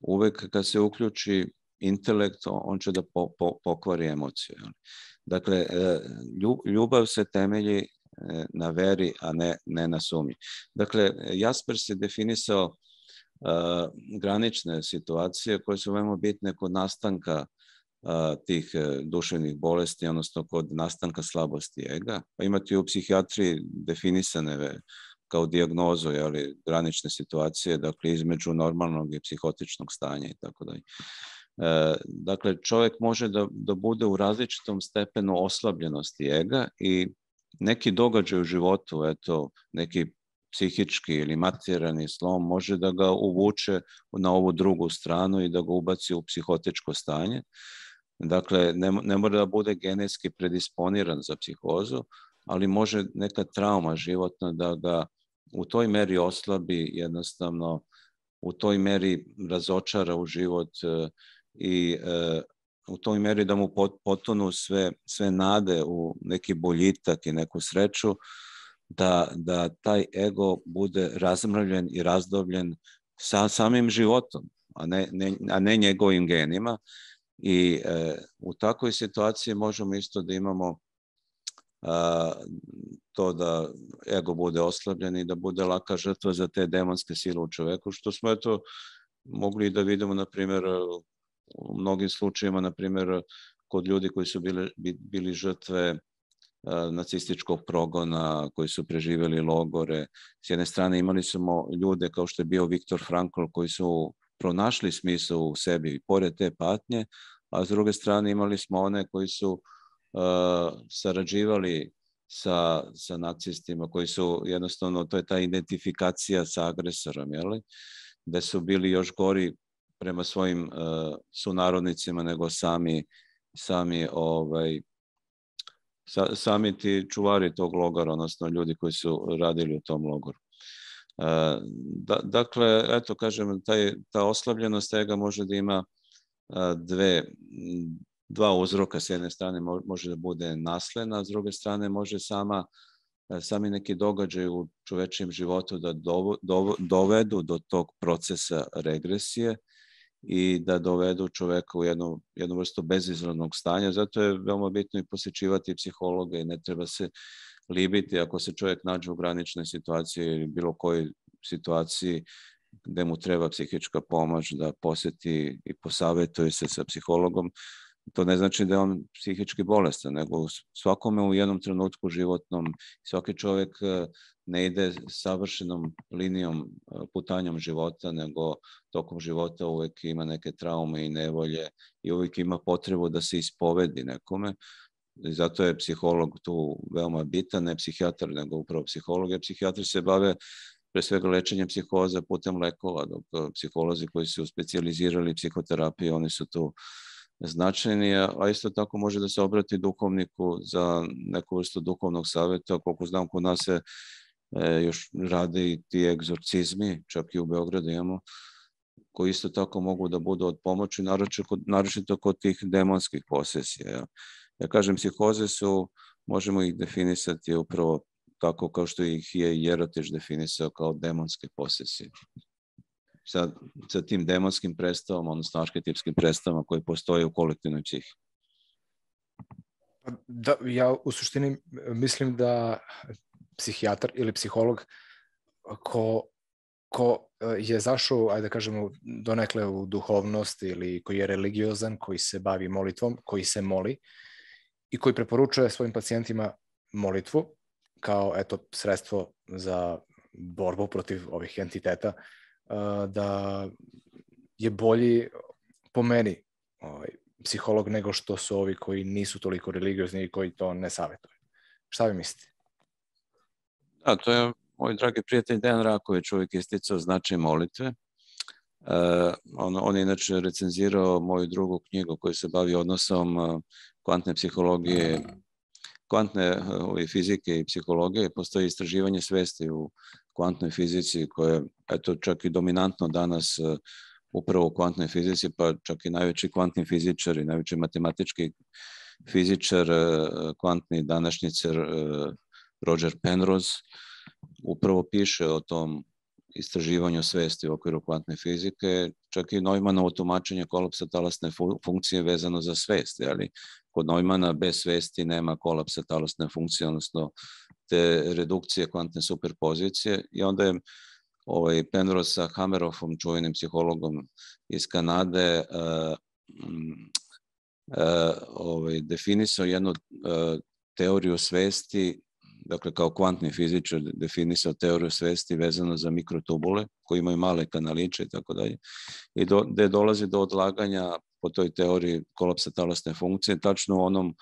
uvek kad se uključi intelekt, on će da po, po, pokvari emociju. Dakle, e, ljubav se temelji e, na veri, a ne, ne na sumnji. Dakle, Jasper se definisao uh, granične situacije koje su veoma bitne kod nastanka uh, tih duševnih bolesti, odnosno kod nastanka slabosti ega. Pa imate u psihijatriji definisane kao diagnozu jeli, granične situacije, dakle između normalnog i psihotičnog stanja i tako dalje. E, dakle, čovjek može da, da bude u različitom stepenu oslabljenosti ega i neki događaj u životu, eto, neki psihički ili materijalni slom može da ga uvuče na ovu drugu stranu i da ga ubaci u psihotičko stanje. Dakle, ne, ne mora da bude genetski predisponiran za psihozu, ali može neka trauma životna da ga u toj meri oslabi jednostavno, u toj meri razočara u život e, i e, u toj meri da mu potonu sve, sve nade u neki boljitak i neku sreću, da, da taj ego bude razmrvljen i razdobljen sa samim životom, a ne, ne, a ne njegovim genima. I e, u takvoj situaciji možemo isto da imamo to da ego bude oslabljen i da bude laka žrtva za te demonske sile u čoveku, što smo eto mogli da vidimo, na primjer, u mnogim slučajima, na primjer, kod ljudi koji su bili, bili žrtve nacističkog progona, koji su preživjeli logore. S jedne strane imali smo ljude kao što je bio Viktor Frankl koji su pronašli smisao u sebi pored te patnje, a s druge strane imali smo one koji su uh, sarađivali sa, sa nacistima, koji su jednostavno, to je ta identifikacija sa agresorom, jeli? da su bili još gori prema svojim uh, sunarodnicima nego sami, sami ovaj, sa, sami ti čuvari tog logora, odnosno ljudi koji su radili u tom logoru. E, da, dakle, eto, kažem, taj, ta oslabljenost ega može da ima e, dve, dva uzroka. S jedne strane može da bude naslena, s druge strane može sama e, sami neki događaj u čovečijem životu da do, do, dovedu do tog procesa regresije i da dovedu čoveka u jednu, jednu vrstu bezizradnog stanja. Zato je veoma bitno i posjećivati psihologa i ne treba se libiti ako se čovjek nađe u graničnoj situaciji ili bilo kojoj situaciji gde mu treba psihička pomoć da poseti i posavetuje se sa psihologom, to ne znači da je on psihički bolestan, nego svakome u jednom trenutku životnom, svaki čovjek e, ne ide savršenom linijom, e, putanjom života, nego tokom života uvek ima neke traume i nevolje i uvek ima potrebu da se ispovedi nekome. I zato je psiholog tu veoma bitan, ne psihijatar, nego upravo psiholog, jer psihijatri se bave pre svega lečenjem psihoza putem lekova, dok e, psiholozi koji su specializirali psihoterapiju, oni su tu značajni, a isto tako može da se obrati duhovniku za neku vrstu duhovnog saveta. Koliko znam, kod nas se e, još rade i ti egzorcizmi, čak i u Beogradu imamo, koji isto tako mogu da budu od pomoći, naročito, naročito kod tih demonskih posesija. Ja. kažem, psihoze su, možemo ih definisati upravo tako kao što ih je Jerotež definisao kao demonske posesije sa, sa tim demonskim predstavom, odnosno arhetipskim predstavama koje postoje u kolektivnoj psihi? Pa da, ja u suštini mislim da psihijatar ili psiholog ko, ko e, je zašao, ajde da kažemo, donekle u duhovnost ili koji je religiozan, koji se bavi molitvom, koji se moli i koji preporučuje svojim pacijentima molitvu kao eto sredstvo za borbu protiv ovih entiteta da je bolji po meni ovaj, psiholog nego što su ovi koji nisu toliko religiozni i koji to ne savjetuju. Šta vi mislite? Da, to je moj dragi prijatelj Dejan Raković uvijek isticao značaj molitve. Uh, on, on je inače recenzirao moju drugu knjigu koju se bavi odnosom uh, kvantne psihologije, kvantne uh, fizike i psihologije. Postoji istraživanje svesti u kvantnoj fizici koja je eto, čak i dominantno danas uh, upravo u kvantnoj fizici, pa čak i najveći kvantni fizičar i najveći matematički fizičar, uh, kvantni današnjicer uh, Roger Penrose, upravo piše o tom istraživanju svesti u okviru kvantne fizike, čak i Neumanovo tumačenje kolapsa talasne funkcije vezano za svest, ali kod Neumana bez svesti nema kolapsa talasne funkcije, odnosno te redukcije kvantne superpozicije i onda je ovaj, Penrose sa Hameroffom, čuvenim psihologom iz Kanade, uh, uh, ovaj, definisao jednu uh, teoriju svesti, dakle kao kvantni fizičar definisao teoriju svesti vezano za mikrotubule koji imaju male kanaliče i tako dalje i do, gde dolazi do odlaganja po toj teoriji kolapsa talasne funkcije, tačno u onom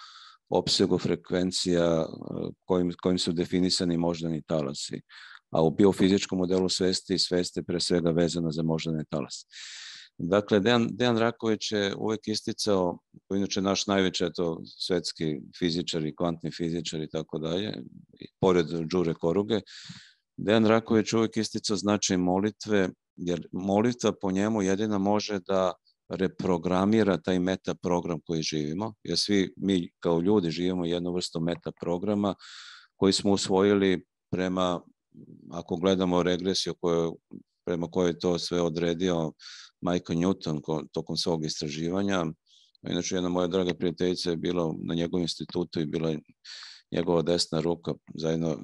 opsegu frekvencija kojim, kojim su definisani moždani talasi. A u biofizičkom modelu svesti svest je pre svega vezana za moždane talas. Dakle, Dejan, Dejan Raković je uvek isticao, koji inače naš najveći to svetski fizičar i kvantni fizičar i tako dalje, pored Đure Koruge, Dejan Raković uvek isticao značaj molitve, jer molitva po njemu jedina može da reprogramira taj meta program koji živimo, jer svi mi kao ljudi živimo jednu vrstu meta programa koji smo usvojili prema, ako gledamo regresiju koju, prema kojoj to sve odredio Michael Newton tokom svog istraživanja. Inače, jedna moja draga prijateljica je bila na njegovom institutu i bila njegova desna ruka zajedno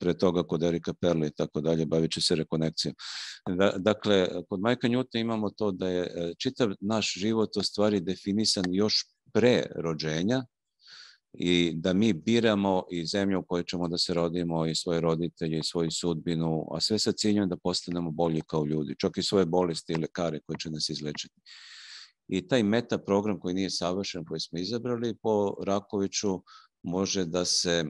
pre toga kod Erika Perla i tako dalje, bavit će se rekonekcijom. Da, dakle, kod Majka Njuta imamo to da je e, čitav naš život u stvari definisan još pre rođenja i da mi biramo i zemlju u kojoj ćemo da se rodimo i svoje roditelje i svoju sudbinu, a sve sa ciljem da postanemo bolji kao ljudi, čak i svoje bolesti i lekare koje će nas izlečiti. I taj meta program koji nije savršen, koji smo izabrali po Rakoviću, može da se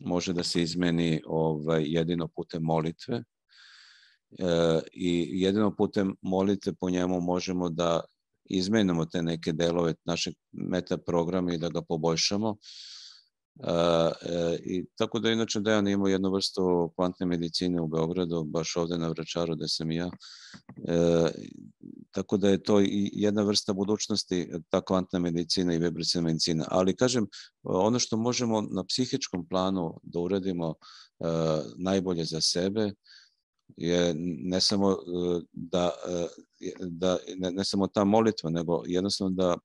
može da se izmeni ovaj, jedino putem molitve e, i jedino putem molitve po njemu možemo da izmenimo te neke delove našeg meta programa i da ga poboljšamo. E, e, I tako da inače Dejan ima jednu vrstu kvantne medicine u Beogradu, baš ovde na Vračaru gde sam i ja. E, tako da je to i jedna vrsta budućnosti, ta kvantna medicina i vibracijna medicina. Ali kažem, ono što možemo na psihičkom planu da uradimo e, najbolje za sebe, je ne samo da, da ne, ne samo ta molitva, nego jednostavno da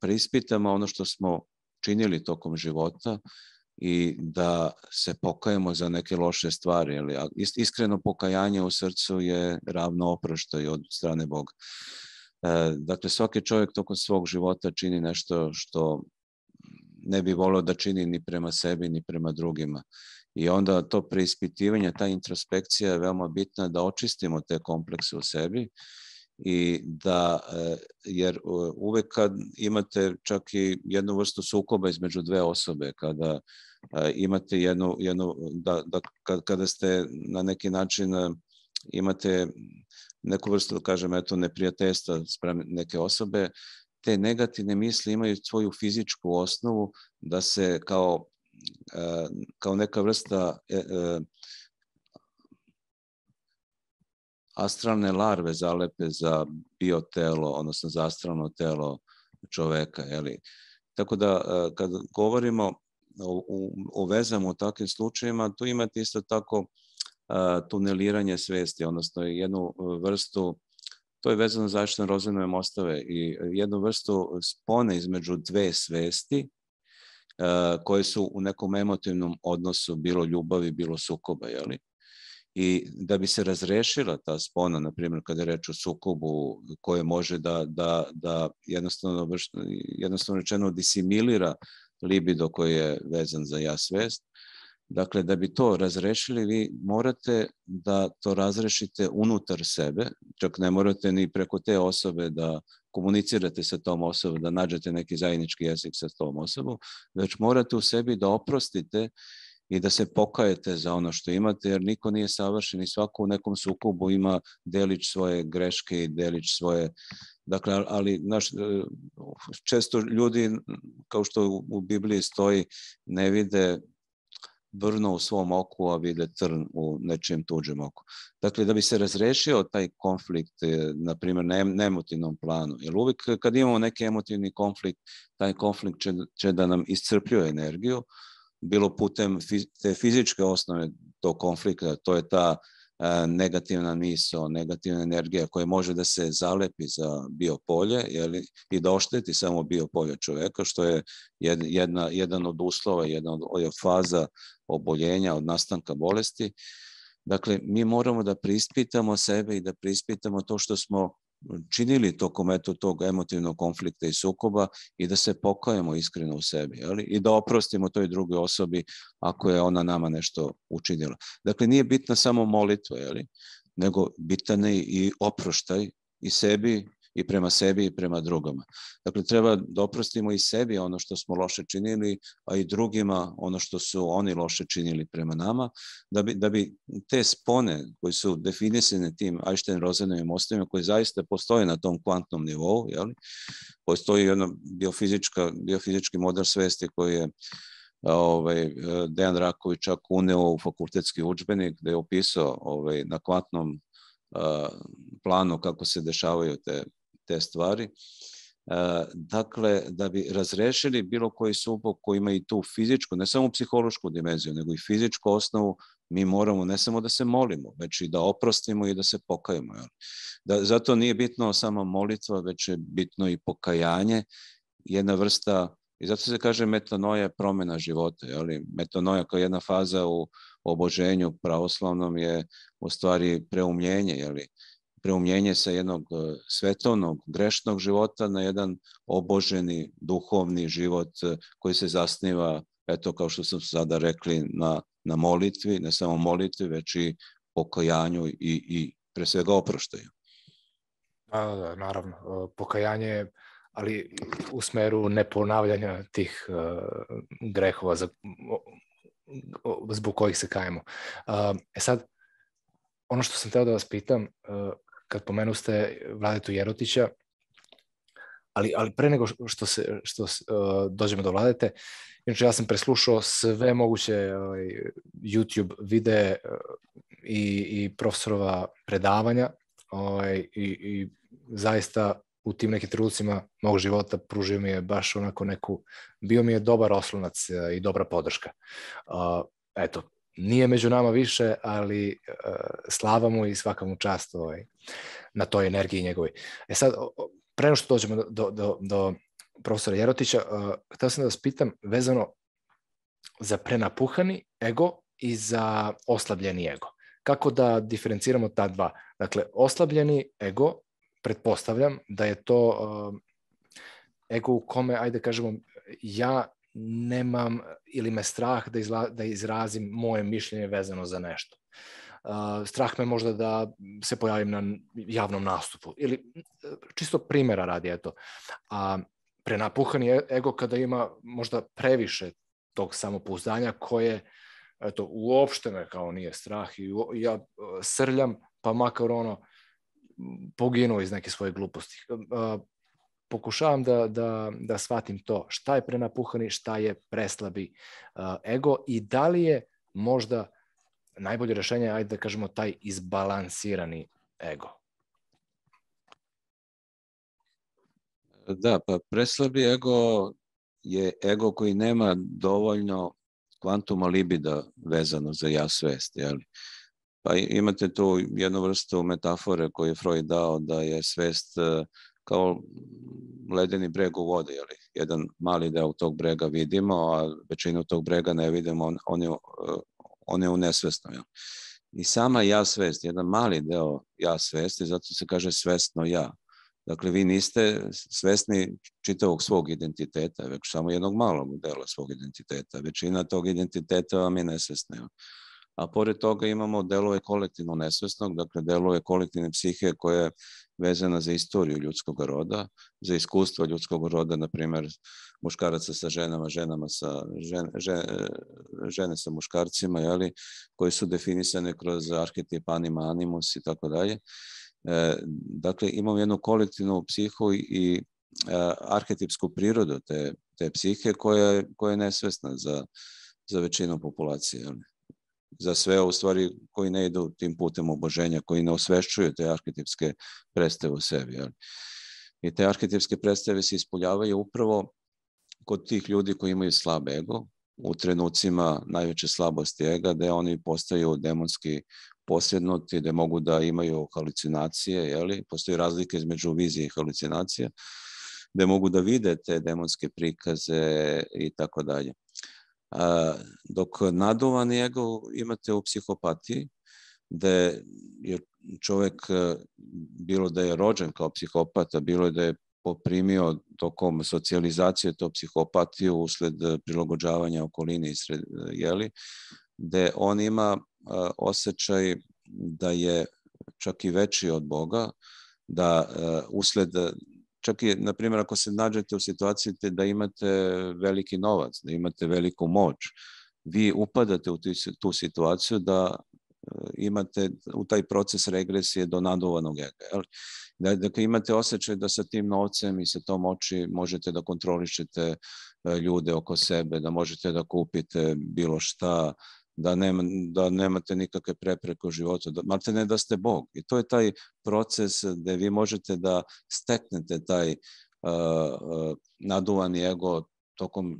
preispitamo ono što smo činili tokom života i da se pokajemo za neke loše stvari. Ali iskreno pokajanje u srcu je ravno oproštaj od strane Boga. E, dakle, svaki čovjek tokom svog života čini nešto što ne bi volio da čini ni prema sebi, ni prema drugima. I onda to preispitivanje, ta introspekcija je veoma bitna da očistimo te komplekse u sebi i da, e, jer uvek kad imate čak i jednu vrstu sukoba između dve osobe, kada e, imate jednu, jednu da, da kada ste na neki način e, imate neku vrstu, da kažem, eto, neprijateljstva sprem neke osobe, te negativne misli imaju svoju fizičku osnovu da se kao, kao neka vrsta astralne larve zalepe za biotelo, odnosno za astralno telo čoveka. Jeli. Tako da e, kad govorimo o, o vezama u takvim slučajima, tu imate isto tako e, tuneliranje svesti, odnosno jednu vrstu To je vezano za zaštitne rozvinove mostove i jednu vrstu spone između dve svesti e, koje su u nekom emotivnom odnosu, bilo ljubavi, bilo sukoba, jeli? I da bi se razrešila ta spona, na primjer kada je reč o sukobu koje može da, da, da jednostavno, jednostavno rečeno disimilira libido koji je vezan za ja svest, Dakle, da bi to razrešili, vi morate da to razrešite unutar sebe, čak ne morate ni preko te osobe da komunicirate sa tom osobom, da nađete neki zajednički jezik sa tom osobom, već morate u sebi da oprostite i da se pokajete za ono što imate, jer niko nije savršen i svako u nekom sukobu ima delić svoje greške i delić svoje Dakle, ali naš, e, često ljudi, kao što u Bibliji stoji, ne vide brno u svom oku, a vide trn u nečijem tuđem oku. Dakle, da bi se razrešio taj konflikt, e, na primjer, na, emotivnom planu, jer uvijek kad imamo neki emotivni konflikt, taj konflikt će, će da nam iscrpljuje energiju, bilo putem te fizičke osnove tog konflikta, to je ta negativna miso, negativna energija koja može da se zalepi za biopolje jeli, i da ošteti samo biopolje čoveka, što je jedna, jedan od uslova, jedna od faza oboljenja, od nastanka bolesti. Dakle, mi moramo da prispitamo sebe i da prispitamo to što smo činili tokom eto tog emotivnog konflikta i sukoba i da se pokajemo iskreno u sebi jeli? i da oprostimo toj drugoj osobi ako je ona nama nešto učinila. Dakle, nije bitna samo molitva, jeli? nego bitan je i oproštaj i sebi i prema sebi i prema drugama. Dakle, treba da oprostimo i sebi ono što smo loše činili, a i drugima ono što su oni loše činili prema nama, da bi, da bi te spone koji su definisane tim Einstein-Rosenovim mostovima, koji zaista postoje na tom kvantnom nivou, jeli? postoji ono biofizička, biofizički model svesti koji je ovaj, Dejan Raković čak uneo u fakultetski učbenik gde je opisao ovaj, na kvantnom planu kako se dešavaju te, te stvari. Uh, dakle, da bi razrešili bilo koji sukob koji ima i tu fizičku, ne samo psihološku dimenziju, nego i fizičku osnovu, mi moramo ne samo da se molimo, već i da oprostimo i da se pokajemo. Da, zato nije bitno samo molitva, već je bitno i pokajanje, jedna vrsta I zato se kaže metanoja promena života. Jeli? Metanoja kao jedna faza u oboženju pravoslavnom je u stvari preumljenje. Jeli? Preumljenje sa jednog e, svetovnog, grešnog života na jedan oboženi, duhovni život e, koji se zasniva, eto kao što sam sada rekli, na, na molitvi, ne samo molitvi, već i pokajanju i, i pre svega oproštaju. Da, da, naravno. E, pokajanje ali u smeru neponavljanja tih uh, grehova za, zbog kojih se kajemo. Uh, e sad, ono što sam teo da vas pitam, uh, kad pomenu ste Vladetu Jerotića, ali, ali pre nego što, se, što uh, dođemo do Vladete, inače ja sam preslušao sve moguće uh, YouTube videe uh, i, i profesorova predavanja uh, i, i zaista u tim nekim trenucima mog života pružio mi je baš onako neku, bio mi je dobar oslonac e, i dobra podrška. Uh, eto, nije među nama više, ali uh, slava mu i svaka mu čast ovaj, na toj energiji njegovoj. E sad, pre što dođemo do, do, do, profesora Jerotića, uh, htio sam da vas pitam vezano za prenapuhani ego i za oslabljeni ego. Kako da diferenciramo ta dva? Dakle, oslabljeni ego pretpostavljam da je to uh, ego u kome, ajde kažemo, ja nemam ili me strah da, izla, da izrazim moje mišljenje vezano za nešto. Strah me možda da se pojavim na javnom nastupu ili čisto primjera radi, eto. A prenapuhani e, ego kada ima možda previše tog samopouzdanja koje eto, uopšte me kao nije strah i ja srljam, pa makar ono poginuo iz neke svoje gluposti. Pokušavam da, da, da shvatim to šta je prenapuhani, šta je preslabi ego i da li je možda najbolje rešenje, ajde da kažemo, taj izbalansirani ego. Da, pa preslabi ego je ego koji nema dovoljno kvantuma libida vezano za ja svest, jeli? Uh, Pa imate tu jednu vrstu metafore koju je Freud dao da je svest e, kao ledeni breg u vodi, jeli? jedan mali deo tog brega vidimo, a većinu tog brega ne vidimo, on, on, je, on je u nesvestno. Jel? I sama ja svest, jedan mali deo ja svesti, zato se kaže svesno ja. Dakle, vi niste svesni čitavog svog identiteta, već samo jednog malog dela svog identiteta. Većina tog identiteta vam je nesvesna. Jel? a pored toga imamo delove kolektivno nesvesnog, dakle delove kolektivne psihe koja je vezana za istoriju ljudskog roda, za iskustvo ljudskog roda, na primer muškaraca sa ženama, ženama sa žen, žen, žene sa muškarcima, jeli, koji su definisane kroz arhetip anima, animus i tako dalje. E, dakle, imamo jednu kolektivnu psihu i e, arhetipsku prirodu te, te psihe koja, koja je nesvesna za, za većinu populacije. Jeli za sve u stvari koji ne idu tim putem oboženja, koji ne osvešćuju te arhetipske predstave u sebi. Jel? I te arhetipske predstave se ispoljavaju upravo kod tih ljudi koji imaju slab ego, u trenucima najveće slabosti ega, gde oni postaju demonski posjednuti, gde mogu da imaju halucinacije, jeli? postoji razlika između vizije i halucinacije, gde mogu da vide te demonske prikaze i tako dalje. Dok naduvan ego imate u psihopatiji, gde je čovek, bilo da je rođen kao psihopata, bilo da je poprimio tokom socijalizacije to psihopatiju usled prilagođavanja okolini i sred, jeli, gde on ima osjećaj da je čak i veći od Boga, da usled čak i, na primjer, ako se nađete u situaciji da imate veliki novac, da imate veliku moć, vi upadate u tu situaciju da imate u taj proces regresije do nadovanog ega. Da, dakle, imate osjećaj da sa tim novcem i sa tom oči možete da kontrolišete ljude oko sebe, da možete da kupite bilo šta, da, nema, da nemate nikakve prepreke u životu, da, malte ne da ste Bog. I to je taj proces gde vi možete da steknete taj uh, uh, naduvani ego tokom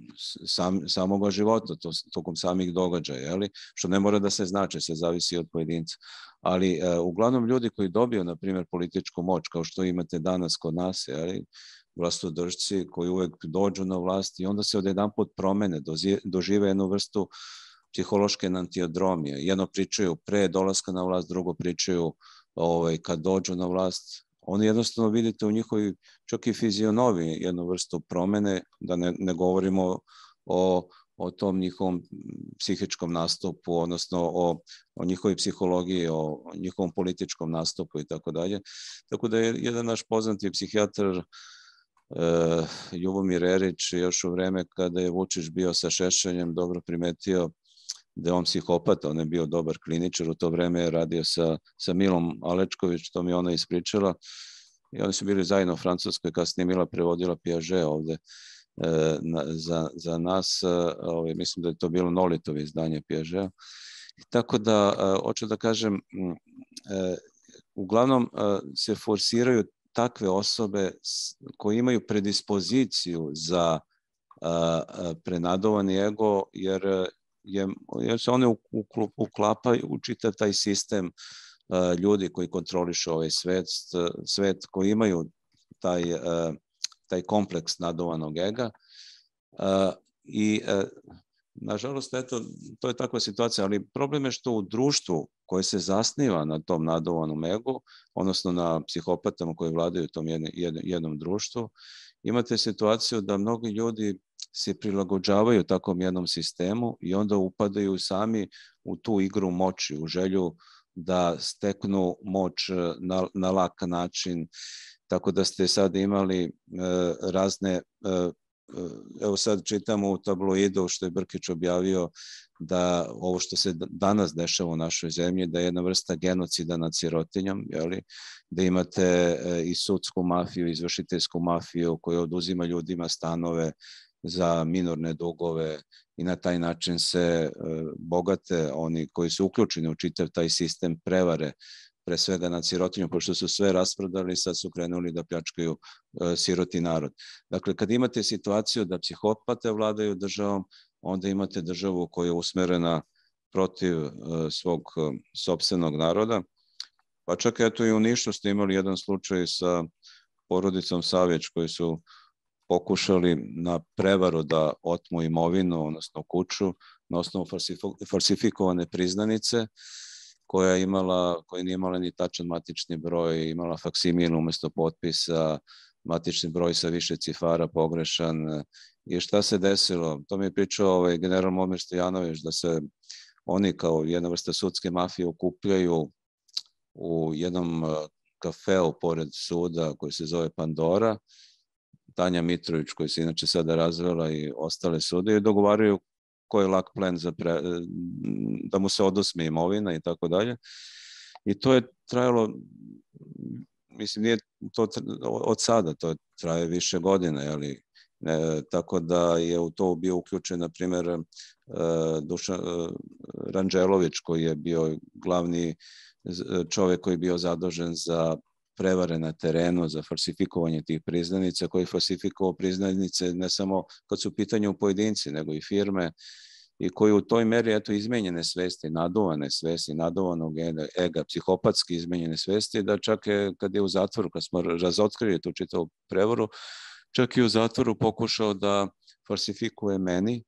sam, samog života, to, tokom samih događaja, jeli? što ne mora da se znači, se zavisi od pojedinca. Ali uh, uglavnom ljudi koji dobiju, na primjer, političku moć, kao što imate danas kod nas, jeli? vlastodržci koji uvek dođu na vlast i onda se od jedan put promene, dožive jednu vrstu psihološke nantiodromije. Jedno pričaju pre dolaska na vlast, drugo pričaju ovaj, kad dođu na vlast. Oni jednostavno vidite u njihovi čak i fizionovi jednu vrstu promene, da ne, ne govorimo o, o tom njihovom psihičkom nastupu, odnosno o, o njihovoj psihologiji, o, o njihovom političkom nastupu i tako dalje. Tako da je jedan naš poznati psihijatar Uh, Ljubomir Erić još u vreme kada je Vučić bio sa Šešeljem dobro primetio da je on je bio dobar kliničar, u to vreme je radio sa, sa Milom Alečković, to mi ona ispričala, i oni su bili zajedno u Francuskoj, kasnije Mila prevodila Piaget ovde e, na, za, za nas, e, ovaj, mislim da je to bilo Nolitovo izdanje Piaget. Tako da, e, hoću da kažem, e, uglavnom e, se forsiraju takve osobe koje imaju predispoziciju za prenadovani ego, jer je, jer se one uklapaju u čitav taj sistem ljudi koji kontrolišu ovaj svet, svet koji imaju taj, taj kompleks nadovanog ega i nažalost, eto, to je takva situacija, ali problem je što u društvu koje se zasniva na tom nadovanom egu, odnosno na psihopatama koji vladaju tom jednom društvu, imate situaciju da mnogi ljudi se prilagođavaju takvom jednom sistemu i onda upadaju sami u tu igru moći, u želju da steknu moć e, na, na lak način, tako da ste sad imali e, razne, e, e, evo sad čitamo u tabloidu što je Brkić objavio da ovo što se danas dešava u našoj zemlji, da je jedna vrsta genocida nad sirotinjom, jeli? da imate e, i sudsku mafiju, izvršiteljsku mafiju koja oduzima ljudima stanove, za minorne dugove i na taj način se e, bogate oni koji su uključeni u čitav taj sistem prevare pre svega nad sirotinjom, pošto su sve rasprodali, sad su krenuli da pljačkaju e, siroti narod. Dakle, kad imate situaciju da psihopate vladaju državom, onda imate državu koja je usmerena protiv e, svog sobstvenog naroda. Pa čak eto i u Nišu ste imali jedan slučaj sa porodicom Savjeć koji su pokušali na prevaru da otmu imovinu, odnosno kuću, na osnovu falsifikovane priznanice, koja, imala, koja nije imala ni tačan matični broj, imala faksimil umesto potpisa, matični broj sa više cifara pogrešan. I šta se desilo? To mi je pričao ovaj general Momir Stojanović, da se oni kao jedna vrsta sudske mafije okupljaju u jednom kafeu pored suda koji se zove Pandora Tanja Mitrović, koji se inače sada razvela i ostale sude, i dogovaraju koji je lak plen za pre, da mu se odosme imovina i tako dalje. I to je trajalo, mislim, nije to od sada, to traje više godina, ali ne, tako da je u to bio uključen, na primjer, e, Dušan e, Ranđelović, koji je bio glavni čovek koji je bio zadožen za prevare na terenu za falsifikovanje tih priznanica, koji falsifikovao priznanice ne samo kad su u pitanju pojedinci, nego i firme i koji u toj meri eto izmenjene svesti, naduvane svesti, nadovanog ega, psihopatski izmenjene svesti, da čak je kad je u zatvoru, kad smo razotkrili tu čitavu prevaru, čak i u zatvoru pokušao da falsifikuje meni,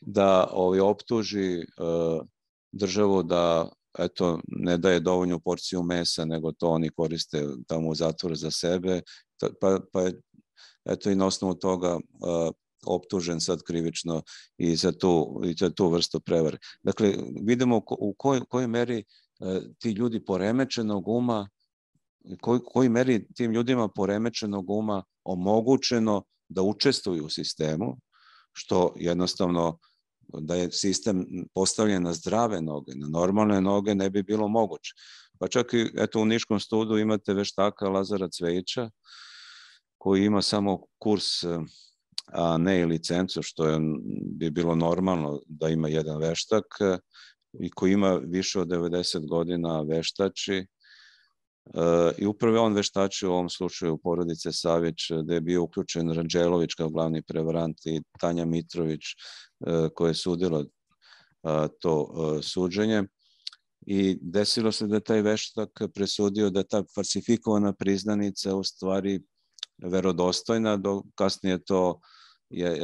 da ovaj, optuži uh, državu da eto, ne daje dovoljnu porciju mesa, nego to oni koriste tamo u zatvoru za sebe, pa, pa je eto i na osnovu toga uh, optužen sad krivično i za tu, i za tu vrstu prevare. Dakle, vidimo u koj, kojoj meri uh, ti ljudi poremećenog uma koji, koji meri tim ljudima poremećenog uma omogućeno da učestvuju u sistemu, što jednostavno da je sistem postavljen na zdrave noge, na normalne noge, ne bi bilo moguće. Pa čak i eto, u Niškom studu imate veštaka Lazara Cvejića, koji ima samo kurs, a ne i licencu, što je, bi bilo normalno da ima jedan veštak, i koji ima više od 90 godina veštači, I upravo on veštači u ovom slučaju porodice Savić, gde je bio uključen Ranđelović kao glavni prevarant i Tanja Mitrović koje je sudilo to suđenje. I desilo se da taj veštak presudio da ta falsifikovana priznanica u stvari verodostojna, do kasnije to je e,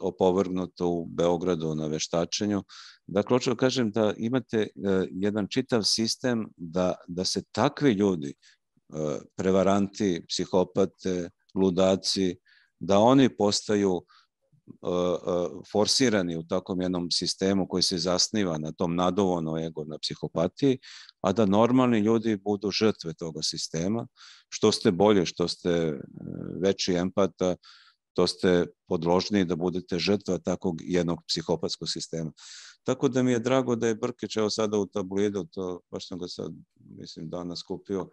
opovrgnuto u Beogradu na veštačenju. Dakle, hoću da kažem da imate e, jedan čitav sistem da, da se takvi ljudi, e, prevaranti, psihopate, ludaci, da oni postaju forsirani u takvom jednom sistemu koji se zasniva na tom nadovono ego, na psihopatiji, a da normalni ljudi budu žrtve toga sistema. Što ste bolje, što ste veći empata, to ste podložni da budete žrtva takvog jednog psihopatskog sistema. Tako da mi je drago da je Brkić, evo sada u tabloidu, to baš sam ga sad, mislim, danas kupio,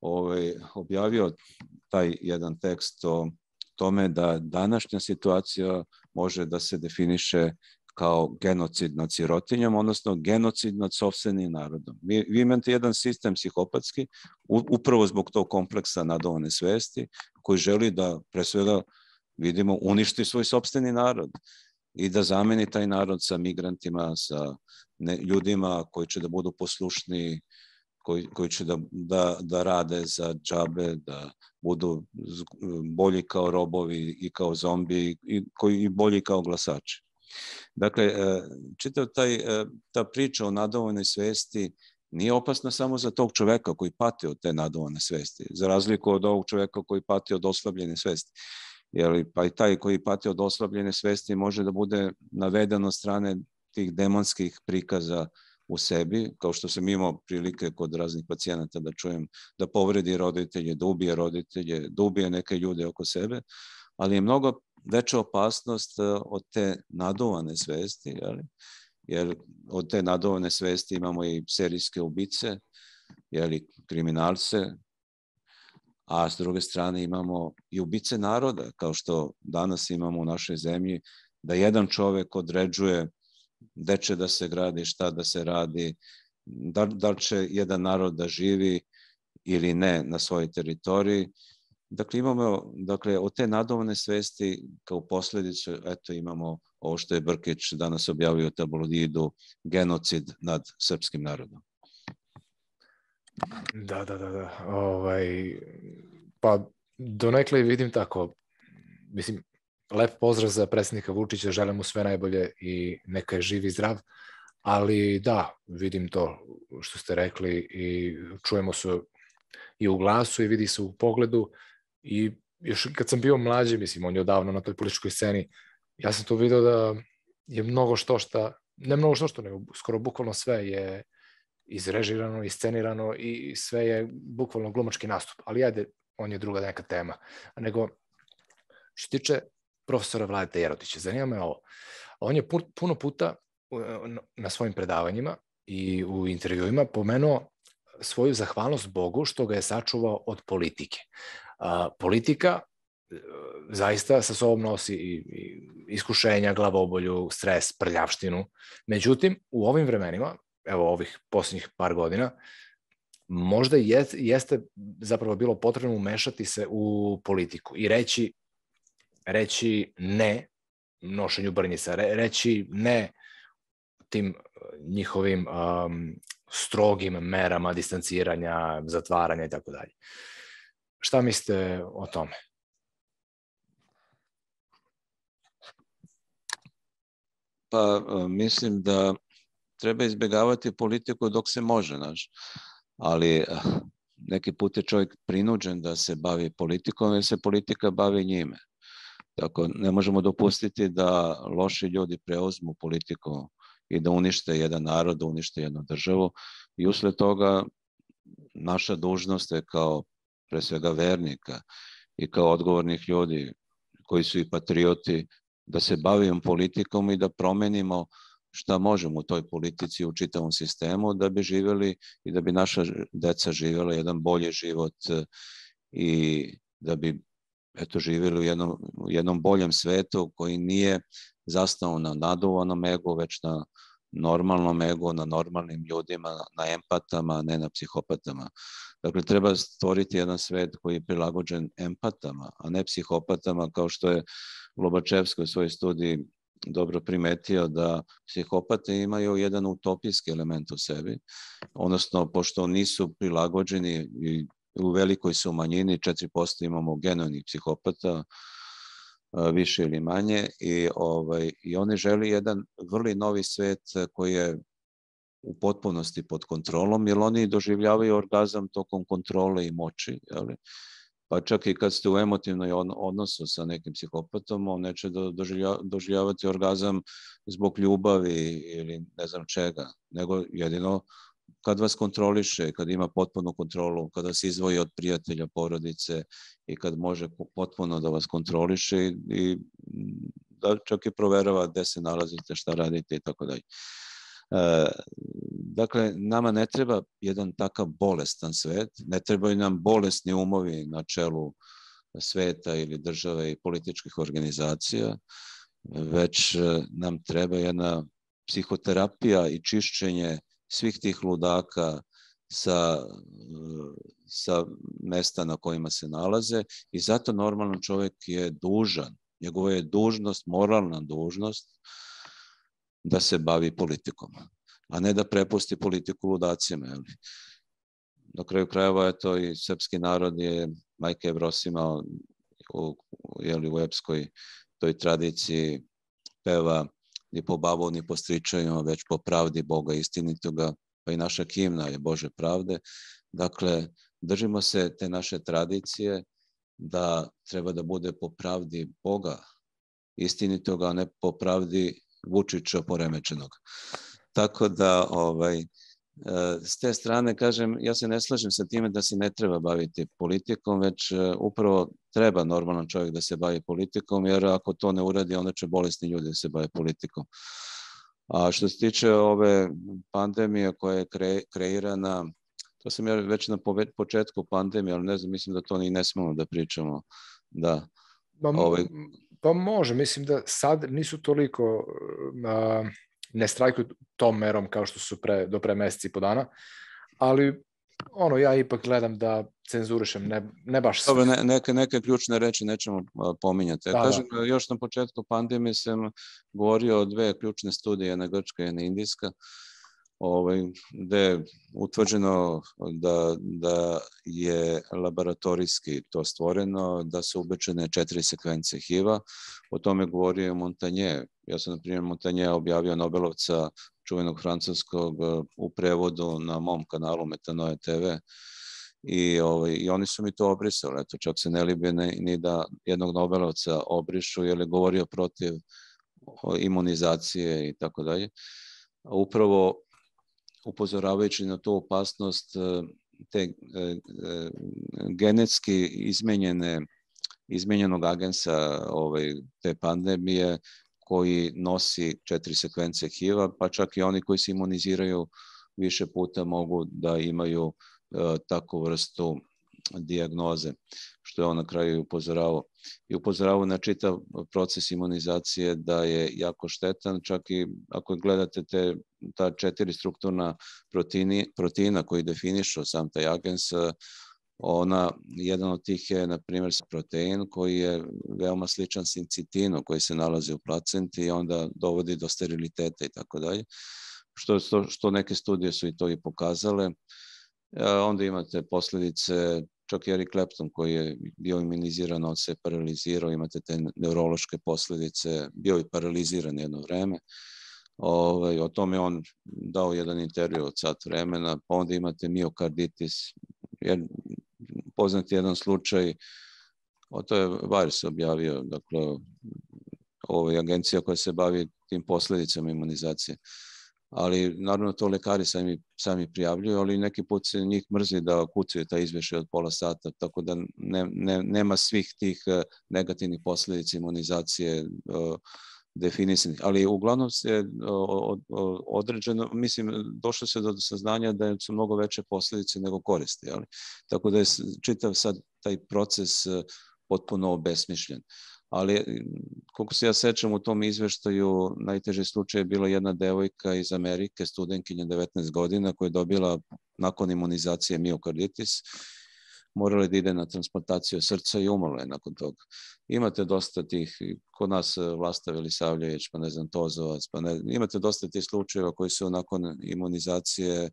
ovaj, objavio taj jedan tekst o tome da današnja situacija može da se definiše kao genocid nad sirotinjom, odnosno genocid nad sobstvenim narodom. Vi, vi imate jedan sistem psihopatski, upravo zbog tog kompleksa nadovane svesti, koji želi da pre svega vidimo, uništi svoj sobstveni narod i da zameni taj narod sa migrantima, sa ne, ljudima koji će da budu poslušni, koji, koji će da, da, da rade za džabe, da budu bolji kao robovi i kao zombi i koji i bolji kao glasači. Dakle, e, čitav taj, e, ta priča o nadovojnoj svesti nije opasna samo za tog čoveka koji pati od te nadovane svesti, za razliku od ovog čoveka koji pati od oslabljene svesti jeli, pa i taj koji pati od oslabljene svesti može da bude naveden od strane tih demonskih prikaza u sebi, kao što sam imao prilike kod raznih pacijenata da čujem da povredi roditelje, da ubije roditelje, da ubije neke ljude oko sebe, ali je mnogo veća opasnost e, od te naduvane svesti, jeli? jer od te naduvane svesti imamo i serijske ubice, jeli, kriminalce, a s druge strane imamo i ubice naroda, kao što danas imamo u našoj zemlji, da jedan čovek određuje gde će da se gradi, šta da se radi, da, da će jedan narod da živi ili ne na svojoj teritoriji. Dakle, imamo, dakle, od te nadovane svesti kao posledicu, eto, imamo ovo što je Brkić danas objavio u tabloidu, genocid nad srpskim narodom. Da, da, da, da. Ovaj, pa donekle vidim tako, mislim, lep pozdrav za predsjednika Vučića, želim mu sve najbolje i neka je živ i zdrav, ali da, vidim to što ste rekli i čujemo se i u glasu i vidi se u pogledu i još kad sam bio mlađi, mislim, on je odavno na toj političkoj sceni, ja sam to video da je mnogo što šta, ne mnogo što što, nego skoro bukvalno sve je izrežirano, iscenirano i sve je bukvalno glumački nastup. Ali ajde, on je druga neka tema. Nego, što tiče profesora Vladeta Jerotića, zanima me ovo. On je puno puta na svojim predavanjima i u intervjuima pomenuo svoju zahvalnost Bogu što ga je sačuvao od politike. A, politika e, zaista sa sobom nosi i, i iskušenja, glavobolju, stres, prljavštinu. Međutim, u ovim vremenima evo ovih posljednjih par godina, možda je, jeste zapravo bilo potrebno umešati se u politiku i reći, reći ne nošenju brnjica, re, reći ne tim uh, njihovim um, strogim merama distanciranja, zatvaranja i tako dalje. Šta mislite o tome? Pa mislim da treba izbjegavati politiku dok se može, znaš. Ali eh, neki put je čovjek prinuđen da se bavi politikom, jer se politika bavi njime. Tako, ne možemo dopustiti da loši ljudi preuzmu politiku i da unište jedan narod, da unište jednu državu i usled toga naša dužnost je kao pre svega vernika i kao odgovornih ljudi koji su i patrioti da se bavimo politikom i da promenimo šta možemo u toj politici u čitavom sistemu da bi živeli i da bi naša deca živela jedan bolji život i da bi eto, živjeli u jednom, u jednom boljem svetu koji nije zastao na naduvanom egu, već na normalnom egu, na normalnim ljudima, na empatama, ne na psihopatama. Dakle, treba stvoriti jedan svet koji je prilagođen empatama, a ne psihopatama, kao što je Lobačevsko u svojoj studiji dobro primetio da psihopate imaju jedan utopijski element u sebi, odnosno pošto nisu prilagođeni i u velikoj su manjini, 4% imamo genovnih psihopata, više ili manje, i, ovaj, i oni želi jedan vrli novi svet koji je u potpunosti pod kontrolom, jer oni doživljavaju orgazam tokom kontrole i moći, jeli? Pa čak i kad ste u emotivnoj odnosu sa nekim psihopatom, on neće doživljavati orgazam zbog ljubavi ili ne znam čega, nego jedino kad vas kontroliše, kad ima potpunu kontrolu, kada se izvoji od prijatelja, porodice i kad može potpuno da vas kontroliše i, i da čak i proverava gde se nalazite, šta radite i tako dalje. E, dakle, nama ne treba jedan takav bolestan svet, ne trebaju nam bolesni umovi na čelu sveta ili države i političkih organizacija, već e, nam treba jedna psihoterapija i čišćenje svih tih ludaka sa, sa mesta na kojima se nalaze i zato normalan čovjek je dužan, njegova je dužnost, moralna dužnost da se bavi politikom, a ne da prepusti politiku ludacima. Jeli? Na kraju krajeva je to i srpski narod je Majke Evrosima u, jeli, u epskoj toj tradiciji peva ni po babu, ni po stričajima, već po pravdi Boga istinitoga, pa i naša kimna je Bože pravde. Dakle, držimo se te naše tradicije da treba da bude po pravdi Boga istinitoga, a ne po pravdi Vučića poremećenog. Tako da, ovaj, e, s te strane, kažem, ja se ne slažem sa time da se ne treba baviti politikom, već e, upravo treba normalan čovjek da se bavi politikom, jer ako to ne uradi, onda će bolesni ljudi da se bave politikom. A što se tiče ove pandemije koja je kre, kreirana, to sam ja već na početku pandemije, ali ne znam, mislim da to ni ne smemo da pričamo. Da. Pa, ovaj... pa može, mislim da sad nisu toliko a, ne strajkuju tom merom kao što su pre, do pre meseci i po dana, ali ono, ja ipak gledam da cenzurišem, ne, ne baš sve. Dobre, ne, neke, neke ključne reči nećemo pominjati. Da, Kažem, da. još na početku pandemije sam govorio o dve ključne studije, jedna grčka i jedna indijska, ovaj, gde je utvrđeno da, da je laboratorijski to stvoreno, da su ubečene četiri sekvence HIV-a. O tome govorio Montanje. Ja sam, na primjer, Montanje objavio Nobelovca čuvenog francuskog u prevodu na mom kanalu Metanoje TV i, ovaj, i oni su mi to obrisali. Eto, čak se ne libe ni, ni da jednog Nobelovca obrišu jer je govorio protiv imunizacije i tako dalje. Upravo upozoravajući na tu opasnost e, te e, e, genetski izmenjene izmenjenog agensa ovaj, te pandemije koji nosi četiri sekvence HIV-a, pa čak i oni koji se imuniziraju više puta mogu da imaju e, takvu vrstu diagnoze, što je on na kraju upozoravao. I upozoravao na čitav proces imunizacije da je jako štetan, čak i ako gledate te, ta četiri strukturna proteini, proteina koji definišu sam taj agens, ona, jedan od tih je, na primjer, protein koji je veoma sličan sincitinu koji se nalazi u placenti i onda dovodi do steriliteta i tako dalje. Što, što, neke studije su i to i pokazale. E, onda imate posledice, čak i Eric Clapton koji je bio imuniziran, on se paralizirao, imate te neurološke posledice, bio je paraliziran jedno vreme. Ovaj, o tome on dao jedan intervju od sat vremena, pa onda imate miokarditis, jer poznat jedan slučaj, o to je Vars objavio, dakle, ovo je agencija koja se bavi tim posledicama imunizacije. ali naravno to lekari sami, sami prijavljuju, ali neki put se njih mrzi da kucaju taj izvešaj od pola sata, tako da ne, ne, nema svih tih e, negativnih posledica imunizacije uh, definisanih, ali uglavnom se određeno, mislim, došlo se do saznanja da su mnogo veće posledice nego koristi, ali, tako da je čitav sad taj proces e, potpuno obesmišljen. Ali, koliko se ja sećam u tom izveštaju, najteži slučaj je bila jedna devojka iz Amerike, studentkinja 19 godina, koja je dobila nakon imunizacije miokarditis morala da ide na transplantaciju srca i umrla je nakon toga. Imate dosta tih, kod nas e, Vlasta Velisavljević, pa ne znam, Tozovac, pa ne, imate dosta tih slučajeva koji su nakon imunizacije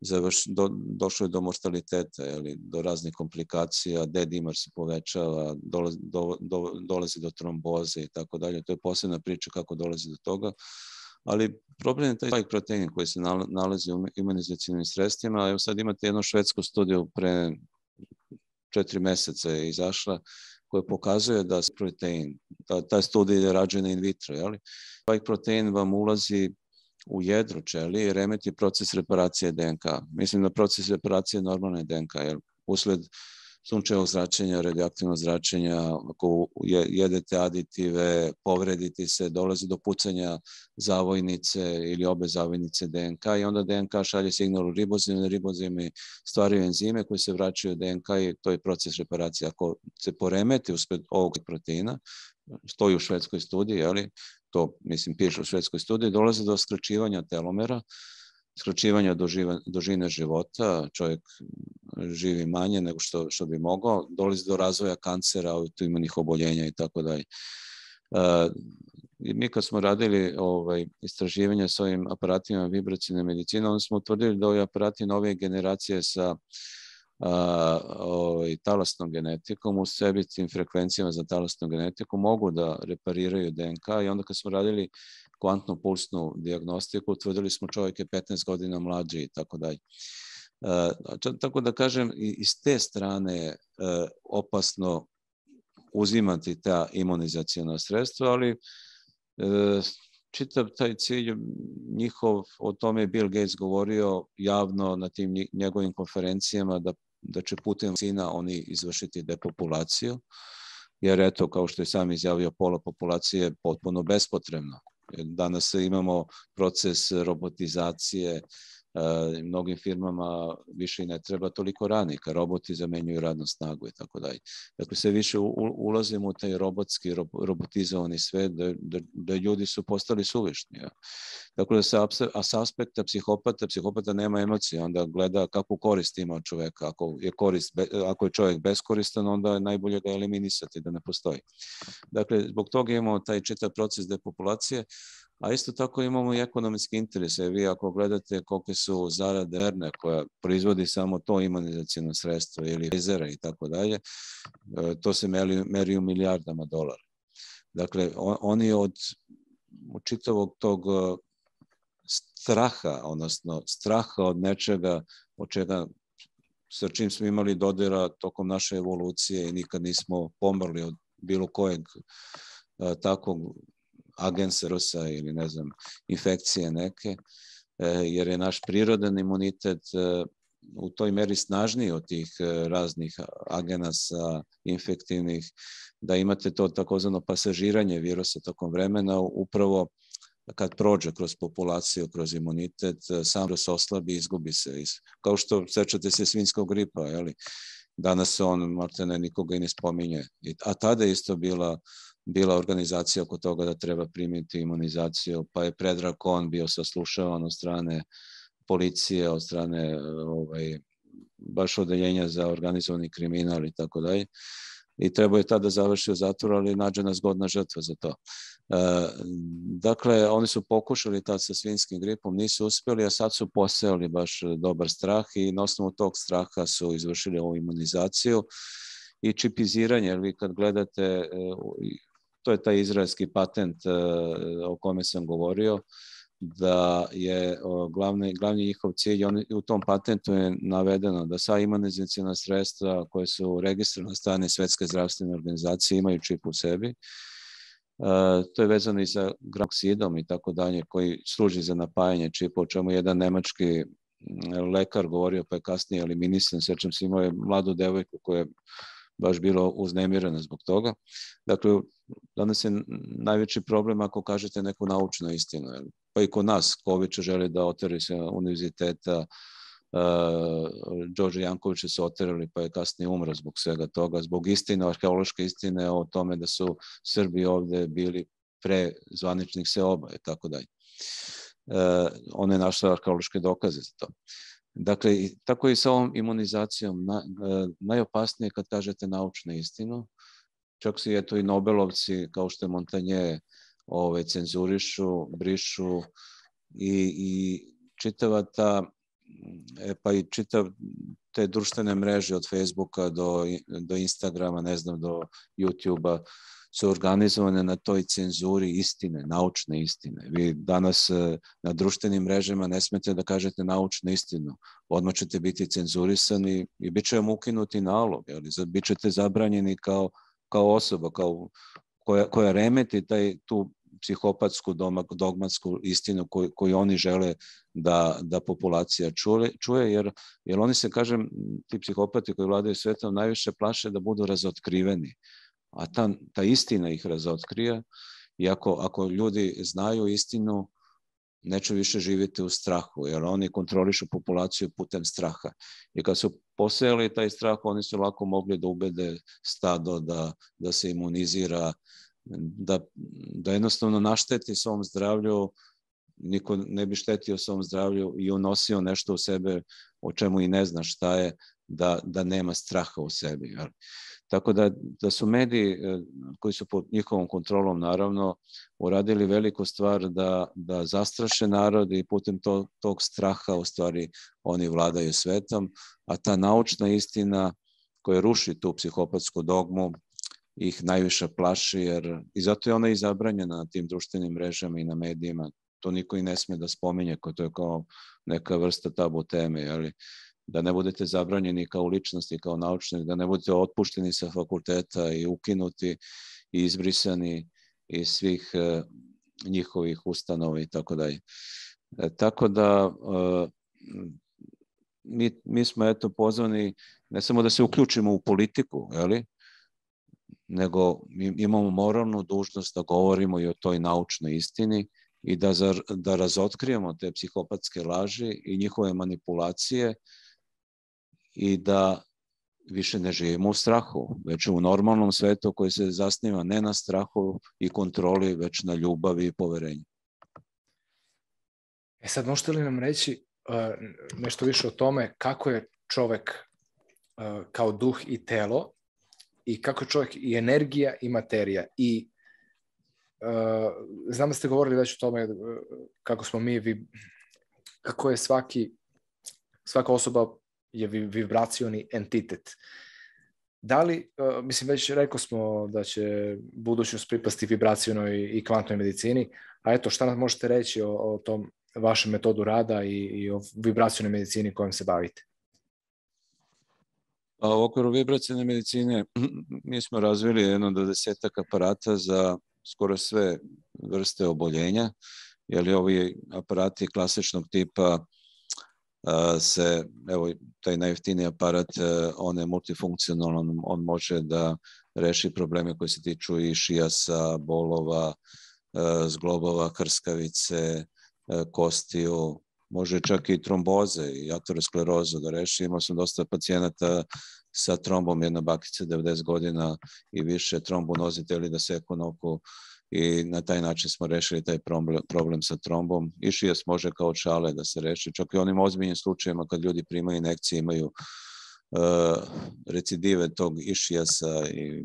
završ, do, došlo je do mortaliteta, ili do raznih komplikacija, D-dimar se povećava, dolazi do, do, dolazi do tromboze i tako dalje. To je posebna priča kako dolazi do toga. Ali problem je taj spike protein koji se nalazi u imunizacijnim sredstvima. Evo sad imate jednu švedsku studiju pre četiri meseca je izašla koja pokazuje da protein, ta, ta studija je rađena in vitro, jeli? Spike protein vam ulazi u jedro čeli i remeti proces reparacije DNK. Mislim da proces reparacije normalne DNK, jer usled sunčevog zračenja, radioaktivnog zračenja, ako jedete aditive, povrediti se, dolazi do pucanja zavojnice ili obe zavojnice DNK i onda DNK šalje signal u ribozime, ribozimi stvaraju enzime koji se vraćaju u DNK i to je proces reparacije. Ako se poremeti uspred ovog proteina, stoji u švedskoj studiji, ali to mislim piše u švedskoj studiji, dolazi do skraćivanja telomera, skraćivanja dužine života, čovjek živi manje nego što, što bi mogao, dolazi do razvoja kancera, autoimunih oboljenja i tako dalje. E, mi kad smo radili ovaj, istraživanja s ovim aparatima vibracijne medicine, onda smo utvrdili da ovi aparati nove generacije sa a, ovaj, talasnom genetikom, u sebitim frekvencijama za talasnu genetiku mogu da repariraju DNK i onda kad smo radili kvantnu pulsnu diagnostiku, utvrdili smo čovjek je 15 godina mlađi i tako dalje. E, tako da kažem, iz te strane je opasno uzimati ta imunizacijona sredstva, ali e, čitav taj cilj njihov, o tome je Bill Gates govorio javno na tim njegovim konferencijama da, da će putem vakcina oni izvršiti depopulaciju, jer eto, kao što je sam izjavio, pola populacije potpuno bespotrebno. Danas imamo proces robotizacije, e, mnogim firmama više i ne treba toliko radnika, roboti zamenjuju radnu snagu i tako dalje. Dakle, sve više ulazimo u taj robotski, robotizovani svet, da, da, da ljudi su postali suvišni. Ja. Dakle, da sa, a sa aspekta psihopata, psihopata nema emocije, onda gleda kakvu korist ima čoveka. Ako je, korist, ako je čovjek beskoristan, onda je najbolje ga eliminisati, da ne postoji. Dakle, zbog toga imamo taj čitav proces depopulacije, a isto tako imamo i ekonomski interese. Vi ako gledate kolike su zarade Erne koja proizvodi samo to imunizacijno sredstvo ili rezera i tako dalje, e, to se meri, meri u milijardama dolara. Dakle, on, oni od, čitavog tog e, straha, odnosno straha od nečega od čega sa čim smo imali dodira tokom naše evolucije i nikad nismo pomrli od bilo kojeg e, takvog agenserosa ili ne znam, infekcije neke, e, jer je naš prirodan imunitet e, u toj meri snažniji od tih e, raznih agenasa infektivnih, da imate to takozvano pasažiranje virusa tokom vremena, upravo kad prođe kroz populaciju, kroz imunitet, sam virus oslabi i izgubi se. Kao što sećate se svinskog gripa, jeli? danas on, Martene, nikoga i ne spominje. A tada je isto bila bila organizacija oko toga da treba primiti imunizaciju, pa je Predrag Kon bio saslušavan od strane policije, od strane ovaj, baš odeljenja za organizovani kriminal i tako dalje. I treba je tada završio zatvor, ali nađena zgodna žrtva za to. E, dakle, oni su pokušali tad sa svinskim gripom, nisu uspeli, a sad su poseali baš dobar strah i na osnovu tog straha su izvršili ovu imunizaciju i čipiziranje, jer vi kad gledate e, to je taj izraelski patent e, o kome sam govorio, da je glavni, glavni njihov cilj, on, u tom patentu je navedeno da sva imunizacijona sredstva koje su registrovane strane Svetske zdravstvene organizacije imaju čip u sebi. To je vezano i sa granoksidom i tako dalje, koji služi za napajanje čipa, o čemu jedan nemački lekar govorio, pa je kasnije eliminisan, sećam se imao je mladu devojku koja je baš bilo uznemirena zbog toga. Dakle, danas je najveći problem ako kažete neku naučnu istinu. Pa i kod nas, Kovića želi da oteri se univerziteta, uh, Đorđe Jankovića se oterali pa je kasnije umro zbog svega toga, zbog istine, arheološke istine o tome da su Srbi ovde bili pre zvaničnih seoba i tako dalje. Uh, on je našla arheološke dokaze za to. Dakle, tako i sa ovom imunizacijom. Uh, najopasnije kad kažete naučnu istinu, čak si eto i Nobelovci, kao što je Montanje, ove, cenzurišu, brišu i, i čitava ta e, pa i čitav te društvene mreže od Facebooka do, do Instagrama, ne znam, do YouTubea, su organizovane na toj cenzuri istine, naučne istine. Vi danas e, na društvenim mrežama ne smete da kažete naučnu istinu. Odmah ćete biti cenzurisani i bit će vam ukinuti nalog. Jeli? Bit ćete zabranjeni kao, kao osoba, kao, koja, koja remeti taj, tu psihopatsku dogmatsku istinu koju, koju oni žele da, da populacija čuje, čuje jer, jer oni se, kažem, ti psihopati koji vladaju svetom najviše plaše da budu razotkriveni. A ta, ta istina ih razotkrije i ako, ako ljudi znaju istinu, neće više živjeti u strahu, jer oni kontrolišu populaciju putem straha. I kad su posejali taj strah, oni su lako mogli da ubede stado da, da se imunizira, da, da jednostavno našteti svom zdravlju, niko ne bi štetio svom zdravlju i unosio nešto u sebe o čemu i ne zna šta je, da, da nema straha u sebi. Jel? Tako da, da su mediji e, koji su pod njihovom kontrolom naravno uradili veliku stvar da, da zastraše narod i putem to, tog straha u stvari oni vladaju svetom, a ta naučna istina koja ruši tu psihopatsku dogmu ih najviše plaši, jer i zato je ona i zabranjena na tim društvenim mrežama i na medijima. To niko i ne sme da spominje, ko to je kao neka vrsta tabu teme, jeli? Da ne budete zabranjeni kao ličnosti, kao naučnik, da ne budete otpušteni sa fakulteta i ukinuti i izbrisani iz svih e, njihovih ustanova i tako dalje. E, tako da e, mi, mi smo eto pozvani ne samo da se uključimo u politiku, jeli, nego mi imamo moralnu dužnost da govorimo i o toj naučnoj istini i da, zar, da razotkrijemo te psihopatske laži i njihove manipulacije i da više ne živimo u strahu, već u normalnom svetu koji se zasniva ne na strahu i kontroli, već na ljubavi i poverenju. E sad, možete li nam reći uh, nešto više o tome kako je čovek uh, kao duh i telo i kako je čovjek i energija i materija i uh, znam da ste govorili već o tome kako smo mi vi, kako je svaki svaka osoba je vibracioni entitet. Da li, uh, mislim, već rekao smo da će budućnost pripasti vibracionoj i kvantnoj medicini, a eto, šta nam možete reći o, o tom vašem metodu rada i, i o vibracionoj medicini kojom se bavite? A u okviru vibracijne medicine mi smo razvili jedno do desetak aparata za skoro sve vrste oboljenja, jer ovi aparati klasičnog tipa se, evo, taj najjeftiniji aparat, on je multifunkcionalan, on može da reši probleme koji se tiču i šijasa, bolova, zglobova, krskavice, kostiju, može čak i tromboze i aterosklerozu da reši. Imao sam dosta pacijenata sa trombom, jedna bakica 90 godina i više trombonoziteli da seku noku i na taj način smo rešili taj problem, problem sa trombom. I može kao čale da se reši, čak i onim ozbiljnim slučajima kad ljudi primaju inekcije imaju uh, recidive tog išijasa i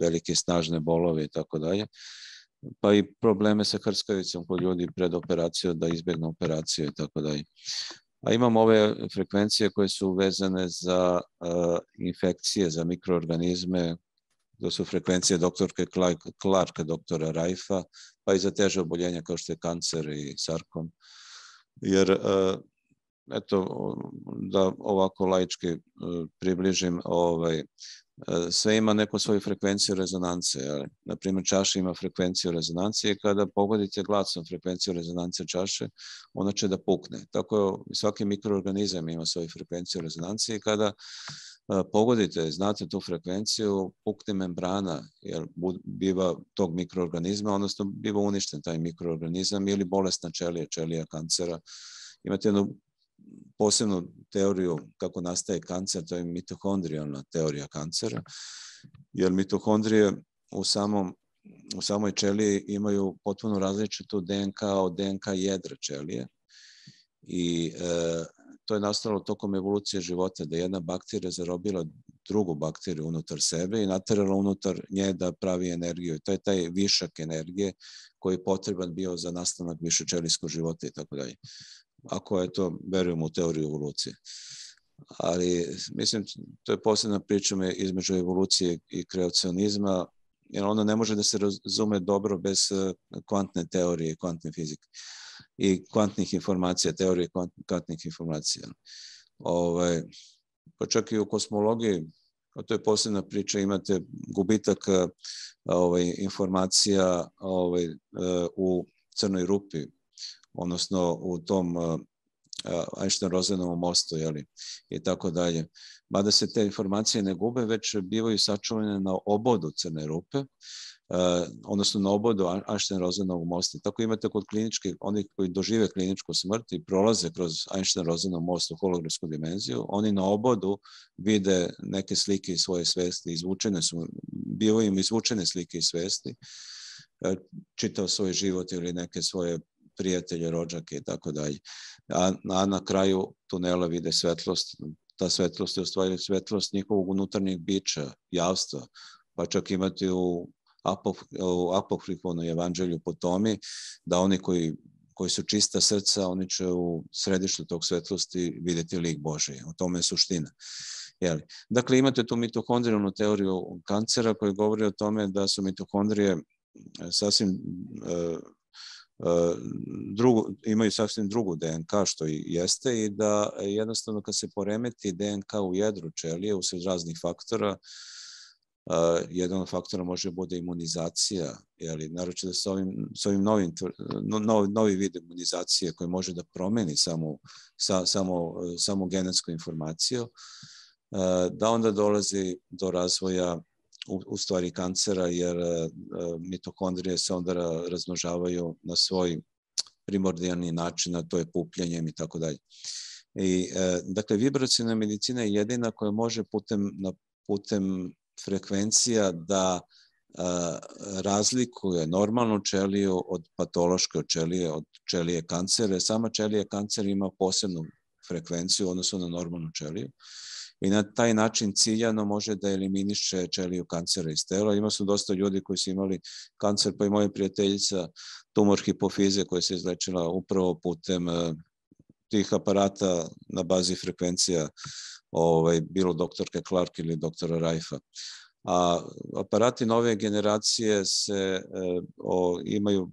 velike snažne bolove i tako dalje pa i probleme sa hrskavicom kod ljudi pred operaciju da izbjegnu operaciju i tako dalje. A imamo ove frekvencije koje su vezane za uh, infekcije, za mikroorganizme, to su frekvencije doktorke Clarka, doktora Rajfa, pa i za teže oboljenja kao što je kancer i sarkom. Jer, uh, eto, da ovako laički uh, približim, ovaj, sve ima neku svoju frekvenciju rezonance. Jel? Naprimjer, čaša ima frekvenciju rezonancije i kada pogodite glasom frekvenciju rezonancije čaše, ona će da pukne. Tako svaki mikroorganizam ima svoju frekvenciju rezonancije i kada pogodite, znate tu frekvenciju, pukne membrana, jer biva tog mikroorganizma, odnosno biva uništen taj mikroorganizam ili bolesna čelija, čelija kancera. Imate jednu posebnu teoriju kako nastaje kancer, to je mitohondrijalna teorija kancera, jer mitohondrije u samom u samoj čeliji imaju potpuno različitu DNK od DNK jedra čelije i e, to je nastalo tokom evolucije života, da jedna bakterija zarobila drugu bakteriju unutar sebe i naterala unutar nje da pravi energiju. I to je taj višak energije koji je potreban bio za nastanak višečelijskog života i tako dalje ako je to, verujem u teoriju evolucije. Ali, mislim, to je posebna priča između evolucije i kreacionizma, jer ona ne može da se razume dobro bez eh, kvantne teorije, kvantne fizike i kvantnih informacija, teorije kvantnih informacija. Ovaj, pa čak i u kosmologiji, a to je posebna priča, imate gubitak eh, ovaj, informacija ovaj, eh, u crnoj rupi odnosno u tom Einstein-Rosenovom mostu, jeli, i tako dalje. Mada se te informacije ne gube, već bivaju sačuvane na obodu crne rupe, uh, odnosno na obodu Einstein-Rosenovog mosta. Tako imate kod kliničkih, oni koji dožive kliničku smrt i prolaze kroz Einstein-Rosenov most u holografsku dimenziju, oni na obodu vide neke slike iz svoje svesti, izvučene su, bivaju im izvučene slike iz svesti, čitao svoj život ili neke svoje prijatelje, rođake i tako dalje. A na kraju tunela vide svetlost, ta svetlost je u stvari svetlost njihovog unutarnjeg bića, javstva, pa čak imate u, apof, u apokrifonu evanđelju po tomi, da oni koji koji su čista srca, oni će u središtu tog svetlosti videti lik Božiji. U tome je suština. Jeli? Dakle, imate tu mitohondrijalnu teoriju kancera koja govori o tome da su mitohondrije sasvim e, drugu, imaju sasvim drugu DNK što i jeste i da jednostavno kad se poremeti DNK u jedru čelije usled raznih faktora, Uh, jedan od faktora može bude imunizacija, jeli, naroče da sa ovim, sa ovim novim, novi, novi vid imunizacije koji može da promeni samo, sa, samo, samo genetsku informaciju, uh, da onda dolazi do razvoja u, u stvari kancera, jer e, mitohondrije se onda razmnožavaju na svoj primordijalni način, a to je pupljenjem i tako dalje. I, e, dakle, vibracijna medicina je jedina koja može putem, na, putem frekvencija da e, razlikuje normalnu čeliju od patološke čelije, od čelije kancere. Sama čelija kancer ima posebnu frekvenciju u odnosu na normalnu čeliju i na taj način ciljano može da eliminiše čeliju kancera iz tela. Ima su dosta ljudi koji su imali kancer, pa i moja prijateljica tumor hipofize koja se izlečila upravo putem eh, tih aparata na bazi frekvencija ovaj, bilo doktorke Clark ili doktora Rajfa. A aparati nove generacije se e, o, imaju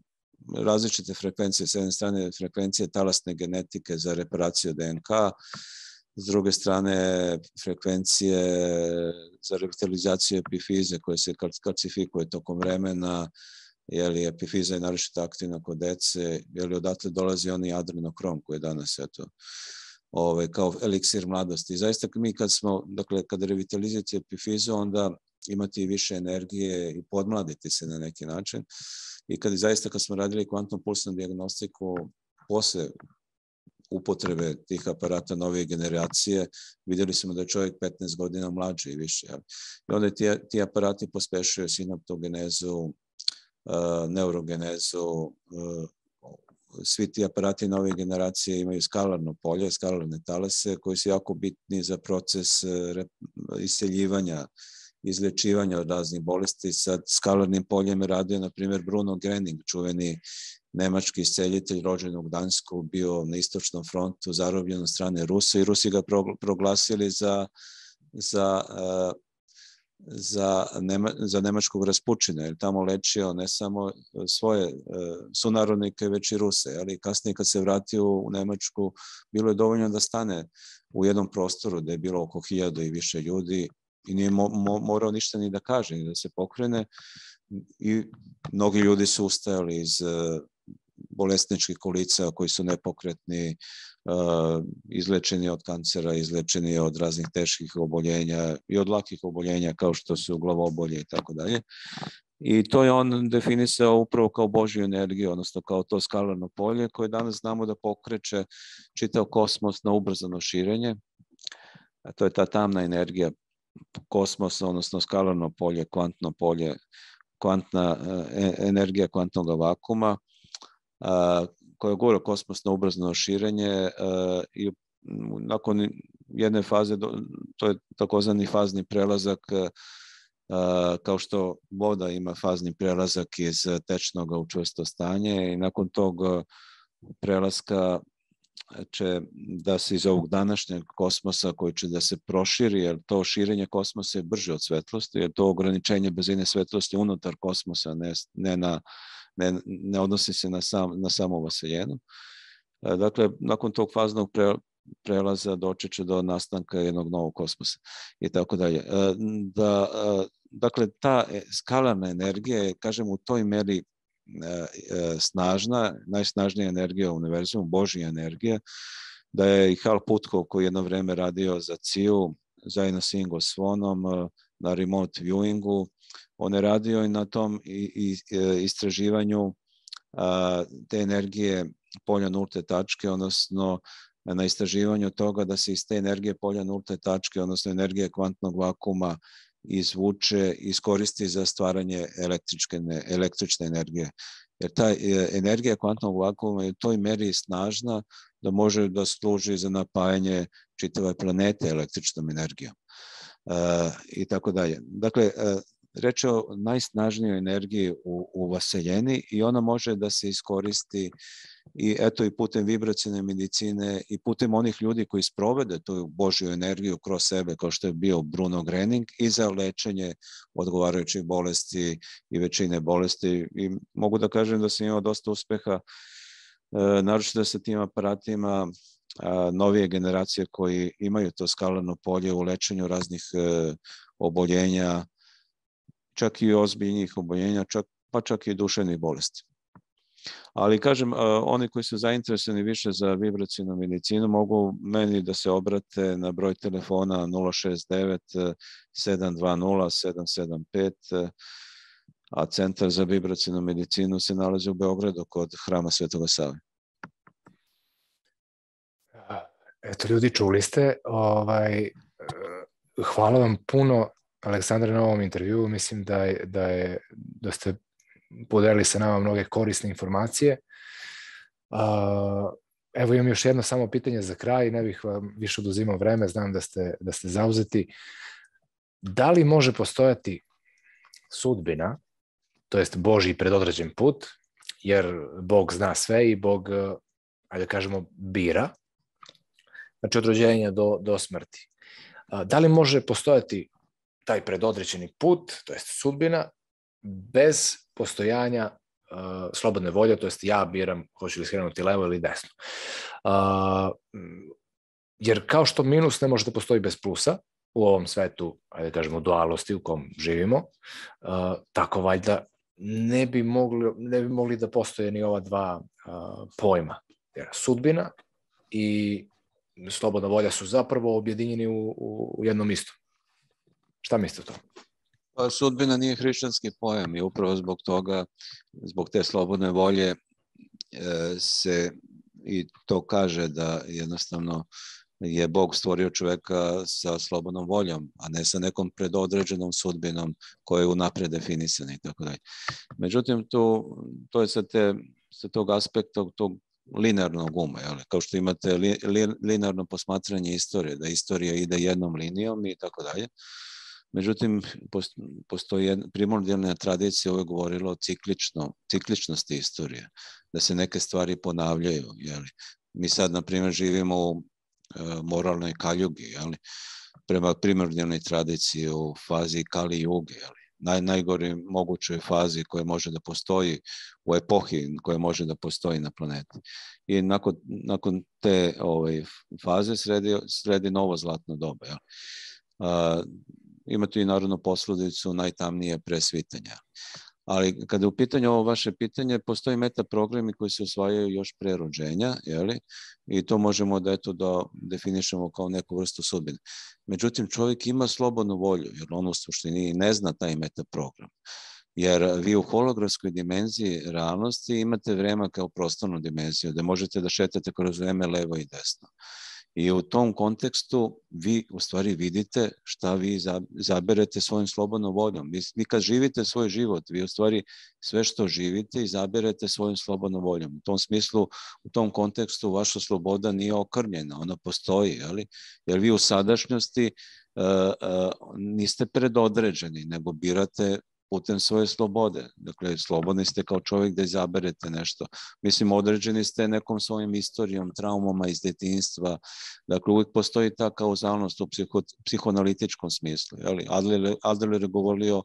različite frekvencije. S jedne strane frekvencije talasne genetike za reparaciju DNK, s druge strane frekvencije za revitalizaciju epifize koje se kalcifikuje tokom vremena, li epifiza je naročito aktivna kod dece, li odatle dolazi onaj adrenokrom koji je danas eto, ovaj, kao eliksir mladosti. Zaista mi kad smo, dakle, kada revitalizujete epifizu, onda imate i više energije i podmladiti se na neki način. I kad zaista kad smo radili kvantnu pulsnu diagnostiku, posle upotrebe tih aparata nove generacije, videli smo da je čovjek 15 godina mlađi i više. I onda ti, ti aparati pospešuju sinaptogenezu, neurogenezu, svi ti aparati nove generacije imaju skalarno polje, skalarne talase koji su jako bitni za proces iseljivanja, izlečivanja od raznih bolesti. Sa skalarnim poljem je radio, na primjer, Bruno Grening, čuveni nemački isceljitelj rođen u Gdansku bio na istočnom frontu zarobljen od strane Rusa i Rusi ga proglasili za, za, e, za, Nema, za nemačkog raspučina, jer tamo lečio ne samo svoje e, sunarodnike, već i Ruse. Ali kasnije kad se vratio u Nemačku, bilo je dovoljno da stane u jednom prostoru gde je bilo oko hiljada i više ljudi i nije mo, mo, morao ništa ni da kaže, ni da se pokrene i mnogi ljudi su ustajali iz bolesničkih kolica koji su nepokretni, izlečeni od kancera, izlečeni od raznih teških oboljenja i od lakih oboljenja kao što su glavobolje i tako dalje. I to je on definisao upravo kao Božju energiju, odnosno kao to skalarno polje koje danas znamo da pokreće čitav kosmos na ubrzano širenje. A to je ta tamna energija kosmosa, odnosno skalarno polje, kvantno polje, kvantna e, energija kvantnog vakuma, koja gura kosmos na ubrzano širenje i nakon jedne faze, to je takozvani fazni prelazak, kao što voda ima fazni prelazak iz tečnog u čvrsto stanje i nakon tog prelaska će da se iz ovog današnjeg kosmosa koji će da se proširi, jer to širenje kosmosa je brže od svetlosti, jer to ograničenje brzine svetlosti unutar kosmosa, ne, ne, na, ne, ne odnosi se na, sam, na samo vaseljenu. E, dakle, nakon tog faznog pre, prelaza doći do nastanka jednog novog kosmosa i tako dalje. E, da, e, dakle, ta skalarna energija je, kažem, u toj meri snažna, najsnažnija energija u univerzumu, Božja energija, da je i Hal Putko koji jedno vreme radio za CIU, zajedno s Ingo Svonom na remote viewingu, on je radio i na tom i, i, istraživanju te energije polja nulte tačke, odnosno na istraživanju toga da se iz te energije polja nulte tačke, odnosno energije kvantnog vakuma izvuče iskoristi za stvaranje električne energije. Jer ta e, energija kvantnog vakuma je u toj meri snažna da može da služi za napajanje čitave planete električnom energijom. E, I tako dalje. Dakle, e, reč je o najsnažnijoj energiji u, u vaseljeni i ona može da se iskoristi i eto i putem vibracijne medicine i putem onih ljudi koji sprovede tu Božju energiju kroz sebe, kao što je bio Bruno Grening, i za lečenje odgovarajućih bolesti i većine bolesti. I mogu da kažem da sam imao dosta uspeha, e, naročito sa tim aparatima novije generacije koji imaju to skalarno polje u lečenju raznih e, oboljenja, čak i ozbiljnih oboljenja, čak, pa čak i duševnih bolesti. Ali kažem, oni koji su zainteresovani više za vibracijnu medicinu mogu meni da se obrate na broj telefona 069 720 775 a Centar za vibracijnu medicinu se nalazi u Beogradu kod Hrama Svetoga Save. Eto, ljudi, čuli ste. Ovaj, e, hvala vam puno, Aleksandar, na ovom intervju. Mislim da, je, da, je, da ste podelili sa nama mnoge korisne informacije. Evo imam još jedno samo pitanje za kraj, ne bih vam više oduzimao vreme, znam da ste, da ste zauzeti. Da li može postojati sudbina, to jest Boži predodređen put, jer Bog zna sve i Bog, ajde da kažemo, bira, znači od rođenja do, do smrti. Da li može postojati taj predodređeni put, to jest sudbina, bez postojanja uh, slobodne volje, to jest ja biram hoću li skrenuti levo ili desno. Uh, jer kao što minus ne može da postoji bez plusa, u ovom svetu, ajde da kažemo, dualnosti u kom živimo, uh, tako valjda ne bi mogli, ne bi mogli da postoje ni ova dva uh, pojma. Jer sudbina i slobodna volja su zapravo objedinjeni u, u, u jednom istom. Šta mislite o tom? Pa sudbina nije hrišćanski pojam i upravo zbog toga, zbog te slobodne volje e, se i to kaže da jednostavno je Bog stvorio čoveka sa slobodnom voljom, a ne sa nekom predodređenom sudbinom koja je unapred definisana i tako dalje. Međutim, to, to je sa, te, sa tog aspekta, tog linearnog uma, jel? kao što imate li, li, linearno posmatranje istorije, da istorija ide jednom linijom i tako dalje. Međutim, postoji primordijalna tradicija uvek govorila o ciklično, cikličnosti istorije, da se neke stvari ponavljaju. Jeli. Mi sad, na primjer, živimo u e, moralnoj kaljugi, jeli, prema primordijalnoj tradiciji u fazi kali juge, jeli naj, najgori mogućoj fazi koja može da postoji u epohi koja može da postoji na planeti. I nakon, nakon te ovaj, faze sredi, sredi novo zlatno doba. Jel? A, imate i narodnu posludicu najtamnije presvitanja. Ali kada je u pitanju ovo vaše pitanje, postoji meta programi koji se osvajaju još pre rođenja, jeli? i to možemo da, eto, da definišemo kao neku vrstu sudbine. Međutim, čovjek ima slobodnu volju, jer on u suštini ne zna taj meta program. Jer vi u holografskoj dimenziji realnosti imate vreme kao prostornu dimenziju, da možete da šetate kroz vreme levo i desno. I u tom kontekstu vi u stvari vidite šta vi zaberete svojim slobodnom voljom. Vi, vi kad živite svoj život, vi u stvari sve što živite izaberete svojim slobodnom voljom. U tom smislu, u tom kontekstu vaša sloboda nije okrnjena, ona postoji, ali, jer vi u sadašnjosti uh, uh, niste predodređeni, nego birate putem svoje slobode. Dakle, slobodni ste kao čovjek da izaberete nešto. Mislim, određeni ste nekom svojim istorijom, traumama iz detinstva. Dakle, uvijek postoji ta kauzalnost u psiho, psihoanalitičkom smislu. Jeli? Adler, Adler je govorio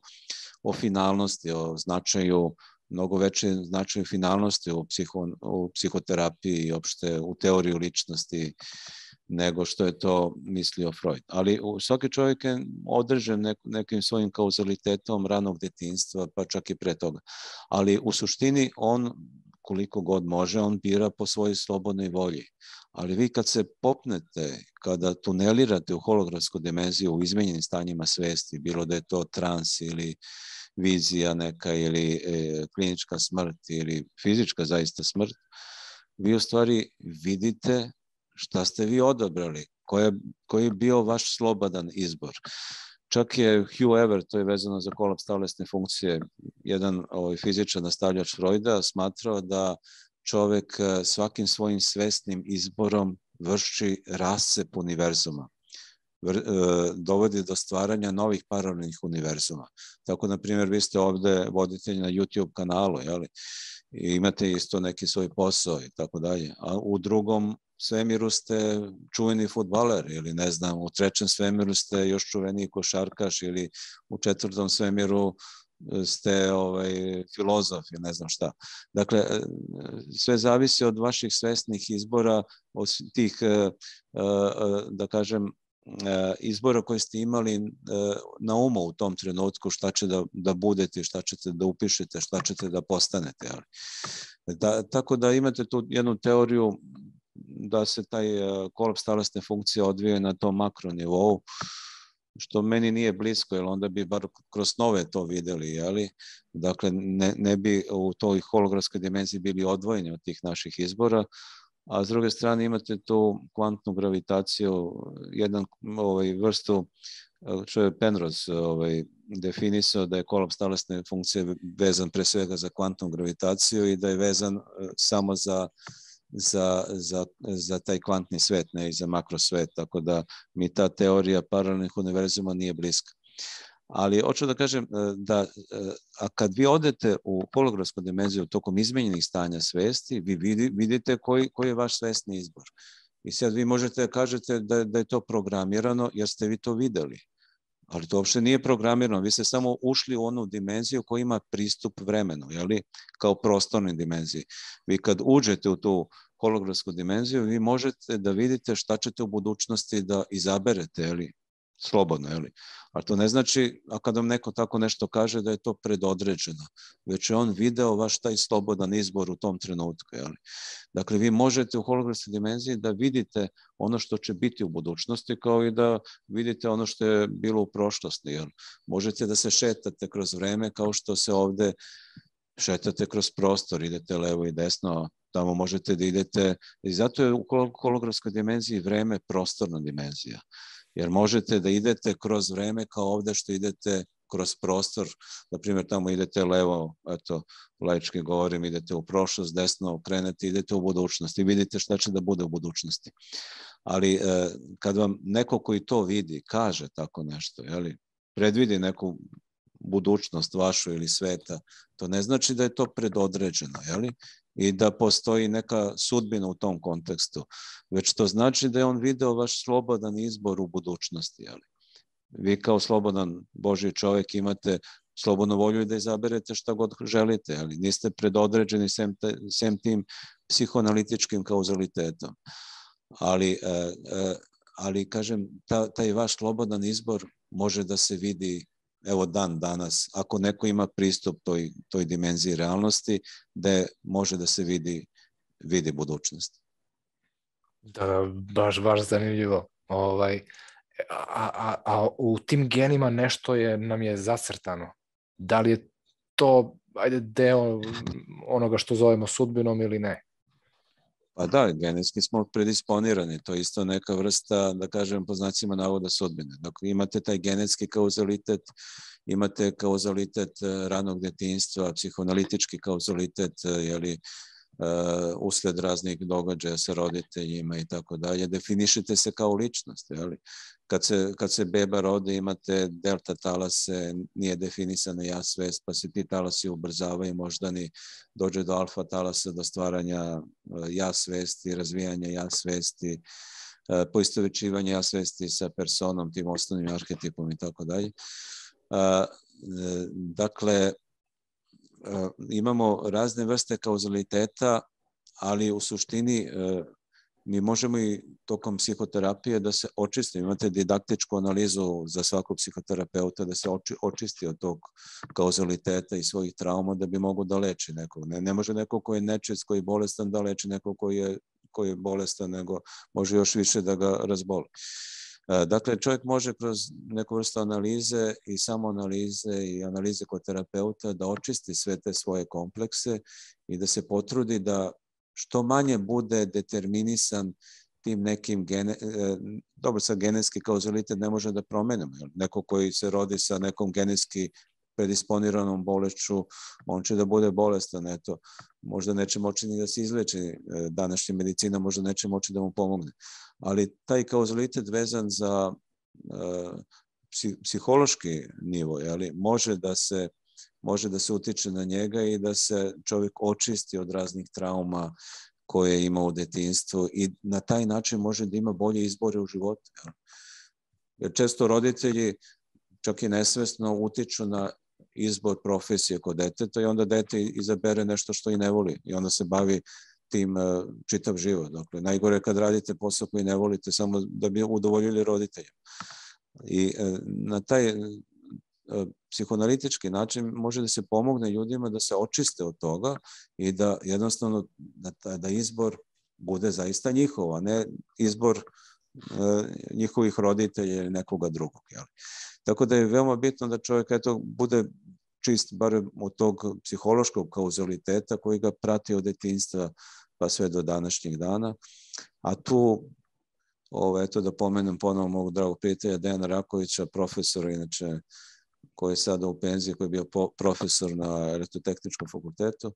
o finalnosti, o značaju mnogo veće značaju finalnosti u, psiho, u psihoterapiji i opšte u teoriju ličnosti nego što je to mislio Freud. Ali svaki čovjek je održen nek, nekim svojim kauzalitetom ranog detinstva, pa čak i pre toga. Ali u suštini on koliko god može, on bira po svojoj slobodnoj volji. Ali vi kad se popnete, kada tunelirate u holografsku dimenziju u izmenjenim stanjima svesti, bilo da je to trans ili vizija neka ili e, klinička smrt ili fizička zaista smrt, vi u stvari vidite šta ste vi odabrali, koji je, bio vaš slobodan izbor. Čak je Hugh Ever, to je vezano za kolaps talesne funkcije, jedan ovaj, fizičar nastavljač Freuda, smatrao da čovek eh, svakim svojim svesnim izborom vrši rascep univerzuma eh, dovodi do stvaranja novih paralelnih univerzuma. Tako, na primjer, vi ste ovde voditelj na YouTube kanalu, jeli? i imate isto neki svoj posao i tako dalje. A u drugom svemiru ste čuveni futbaler ili ne znam, u trećem svemiru ste još čuveni košarkaš ili u četvrtom svemiru e, ste ovaj, filozof ili ne znam šta. Dakle, e, sve zavisi od vaših svesnih izbora, od tih, e, da kažem, izbora koje ste imali na umu u tom trenutku, šta će da, da budete, šta ćete da upišete, šta ćete da postanete. Ali. Da, tako da imate tu jednu teoriju da se taj e, kolaps talesne funkcije odvije na tom makro nivou, što meni nije blisko, jer onda bi bar kroz nove to videli, jeli? Dakle, ne, ne bi u toj holografskoj dimenziji bili odvojeni od tih naših izbora, a s druge strane imate tu kvantnu gravitaciju, jedan ovaj, vrstu, što je Penrose ovaj, definisao da je kolaps talesne funkcije vezan pre svega za kvantnu gravitaciju i da je vezan e, samo za za, za, za taj kvantni svet, ne i za makrosvet, tako da mi ta teorija paralelnih univerzuma nije bliska. Ali hoću da kažem e, da e, a kad vi odete u holografsku dimenziju tokom izmenjenih stanja svesti, vi vidite koji, koji je vaš svesni izbor. I sad vi možete da kažete da, da je to programirano jer ste vi to videli. Ali to uopšte nije programirano, vi ste samo ušli u onu dimenziju koja ima pristup vremenu, jeli? kao prostornoj dimenziji. Vi kad uđete u tu holografsku dimenziju, vi možete da vidite šta ćete u budućnosti da izaberete, jeli? Slobodno, jeli? A to ne znači, a kad vam neko tako nešto kaže da je to predodređeno, već je on video vaš taj slobodan izbor u tom trenutku, jeli? Dakle, vi možete u holografskoj dimenziji da vidite ono što će biti u budućnosti, kao i da vidite ono što je bilo u prošlosti, jel? Možete da se šetate kroz vreme kao što se ovde šetate kroz prostor, idete levo i desno, tamo možete da idete, i zato je u holografskoj dimenziji vreme prostorna dimenzija jer možete da idete kroz vreme kao ovde što idete kroz prostor, na primjer tamo idete levo, eto, laički govorim, idete u prošlost, desno okrenete, idete u budućnost i vidite šta će da bude u budućnosti. Ali e, kad vam neko koji to vidi kaže tako nešto, jeli, predvidi neku budućnost vašu ili sveta, to ne znači da je to predodređeno, jeli? i da postoji neka sudbina u tom kontekstu, već to znači da je on video vaš slobodan izbor u budućnosti. Jeli? Vi kao slobodan Boži čovjek imate slobodnu volju da izaberete šta god želite, ali niste predodređeni sem, te, sem tim psihoanalitičkim kauzalitetom. Ali, e, e, ali kažem, ta, taj vaš slobodan izbor može da se vidi evo dan danas, ako neko ima pristup toj, toj dimenziji realnosti, da može da se vidi, vidi budućnost. Da, baš, baš zanimljivo. Ovaj, a, a, a u tim genima nešto je nam je zacrtano. Da li je to ajde, deo onoga što zovemo sudbinom ili ne? Pa da, genetski smo predisponirani, to je isto neka vrsta, da kažem, po znacima navoda sudbine. Dakle, imate taj genetski kauzalitet, imate kauzalitet eh, ranog detinstva, psihoanalitički kauzalitet, eh, jeli, usled raznih događaja sa roditeljima i tako dalje, definišete se kao ličnost. Jeli? Kad, se, kad se beba rode imate delta talase, nije definisana ja svest, pa se ti talasi ubrzavaju, možda ni dođe do alfa talasa, do stvaranja ja svesti, razvijanja ja svesti, poistovećivanje ja svesti sa personom, tim osnovnim arhetipom i tako dalje. Dakle, imamo razne vrste kauzaliteta, ali u suštini e, mi možemo i tokom psihoterapije da se očistimo. Imate didaktičku analizu za svakog psihoterapeuta da se očisti od tog kauzaliteta i svojih trauma da bi mogo da leči nekog. Ne, ne može neko koji je nečist, koji je bolestan da leči nekog koji je, koji je bolestan, nego može još više da ga razboli. E, dakle, čovjek može kroz neku vrstu analize i samo analize i analize kod terapeuta da očisti sve te svoje komplekse i da se potrudi da što manje bude determinisan tim nekim gene, e, dobro sa genetski kauzalitet ne može da promenimo. Neko koji se rodi sa nekom genetski predisponiranom bolešću, on će da bude bolestan, eto, možda neće moći ni da se izleči, e, današnja medicina možda neće moći da mu pomogne. Ali taj kauzalitet vezan za uh, psihološki nivo, ali može da se može da se utiče na njega i da se čovjek očisti od raznih trauma koje je imao u detinstvu i na taj način može da ima bolje izbore u životu. Jer često roditelji čak i nesvesno utiču na izbor profesije kod deteta i onda dete izabere nešto što i ne voli i onda se bavi tim uh, čitav život. Dakle, najgore je kad radite posao koji ne volite samo da bi udovoljili roditelja. I uh, na taj uh, psihoanalitički način može da se pomogne ljudima da se očiste od toga i da jednostavno da, da izbor bude zaista njihov, a ne izbor njihovih roditelja ili nekoga drugog. Jel? Tako da je veoma bitno da čovjek eto, bude čist barem od tog psihološkog kauzaliteta koji ga prati od detinstva pa sve do današnjeg dana. A tu, ovo, eto da pomenem ponovo mog dragog prijatelja Dejana Rakovića, profesora, inače, koji je sada u penziji, koji je bio po, profesor na elektrotehničkom fakultetu,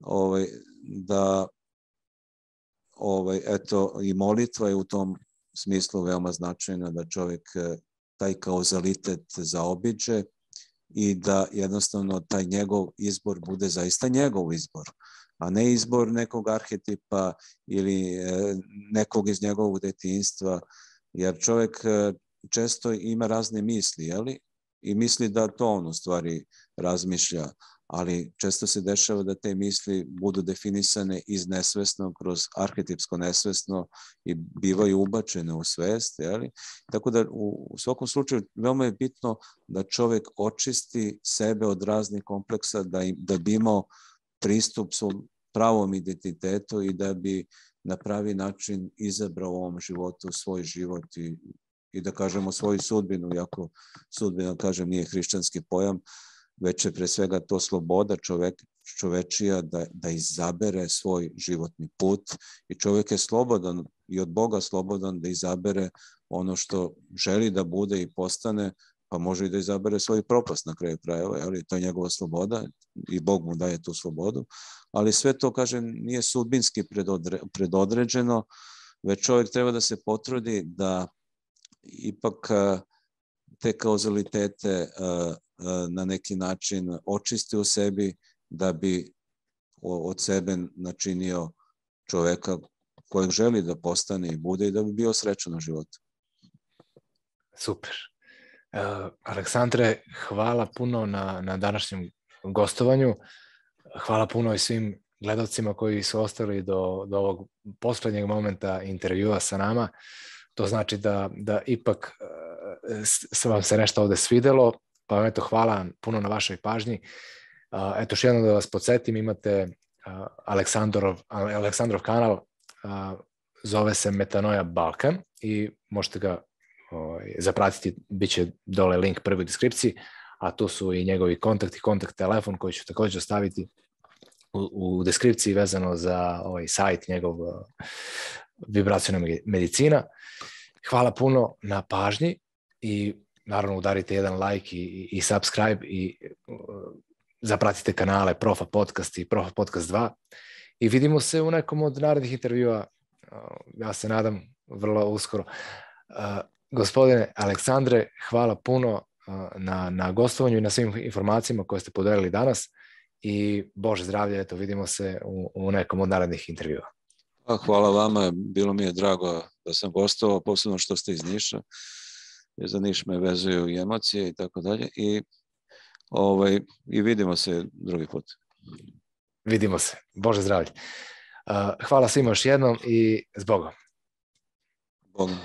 ovaj, da ovaj, eto, i molitva je u tom smislu veoma značajna da čovjek taj kauzalitet zaobiđe i da jednostavno taj njegov izbor bude zaista njegov izbor, a ne izbor nekog arhetipa ili e, nekog iz njegovog detinstva, jer čovjek e, često ima razne misli, jeli? I misli da to on u stvari razmišlja, ali često se dešava da te misli budu definisane iz nesvesno, kroz arhetipsko nesvesno i bivaju ubačene u svest. Jeli? Tako da u, u svakom slučaju veoma je bitno da čovek očisti sebe od raznih kompleksa, da, im, da bi imao pristup svom pravom identitetu i da bi na pravi način izabrao u ovom životu svoj život i, i da kažemo svoju sudbinu, iako sudbina, kažem, nije hrišćanski pojam, već je pre svega to sloboda čovek, čovečija da, da izabere svoj životni put i čovek je slobodan i od Boga slobodan da izabere ono što želi da bude i postane, pa može i da izabere svoj propast na kraju krajeva, ali to je njegova sloboda i Bog mu daje tu slobodu, ali sve to, kažem, nije sudbinski predodre, predodređeno, već čovjek treba da se potrudi da ipak te kauzalitete na neki način očisti u sebi da bi od sebe načinio čoveka kojeg želi da postane i bude i da bi bio srećan na životu. Super. Uh, Aleksandre, hvala puno na, na današnjem gostovanju. Hvala puno i svim gledalcima koji su ostali do, do ovog poslednjeg momenta intervjua sa nama. To znači da, da ipak uh, vam se nešto ovde svidelo, pa eto hvala puno na vašoj pažnji. Eto, još jednom da vas podsjetim, imate Aleksandrov, Aleksandrov kanal, zove se Metanoja Balkan i možete ga ovaj, zapratiti, bit će dole link prvi u deskripciji, a tu su i njegovi kontakti, kontakt telefon koji ću također ostaviti u, u deskripciji vezano za ovaj sajt njegov vibracijona medicina. Hvala puno na pažnji i naravno udarite jedan like i, i subscribe i uh, zapratite kanale Profa Podcast i Profa Podcast 2 i vidimo se u nekom od narednih intervjua, ja se nadam vrlo uskoro. Uh, gospodine Aleksandre, hvala puno uh, na, na gostovanju i na svim informacijama koje ste podelili danas i Bože zdravlje, eto vidimo se u, u nekom od narednih intervjua. Hvala vama, bilo mi je drago da sam gostovao, posebno što ste iz Niša, jer za Niš me vezuju i emocije i tako dalje i, ovaj, i vidimo se drugi put. Vidimo se. Bože zdravlje. Hvala svima još jednom i s Bogom. Bogom.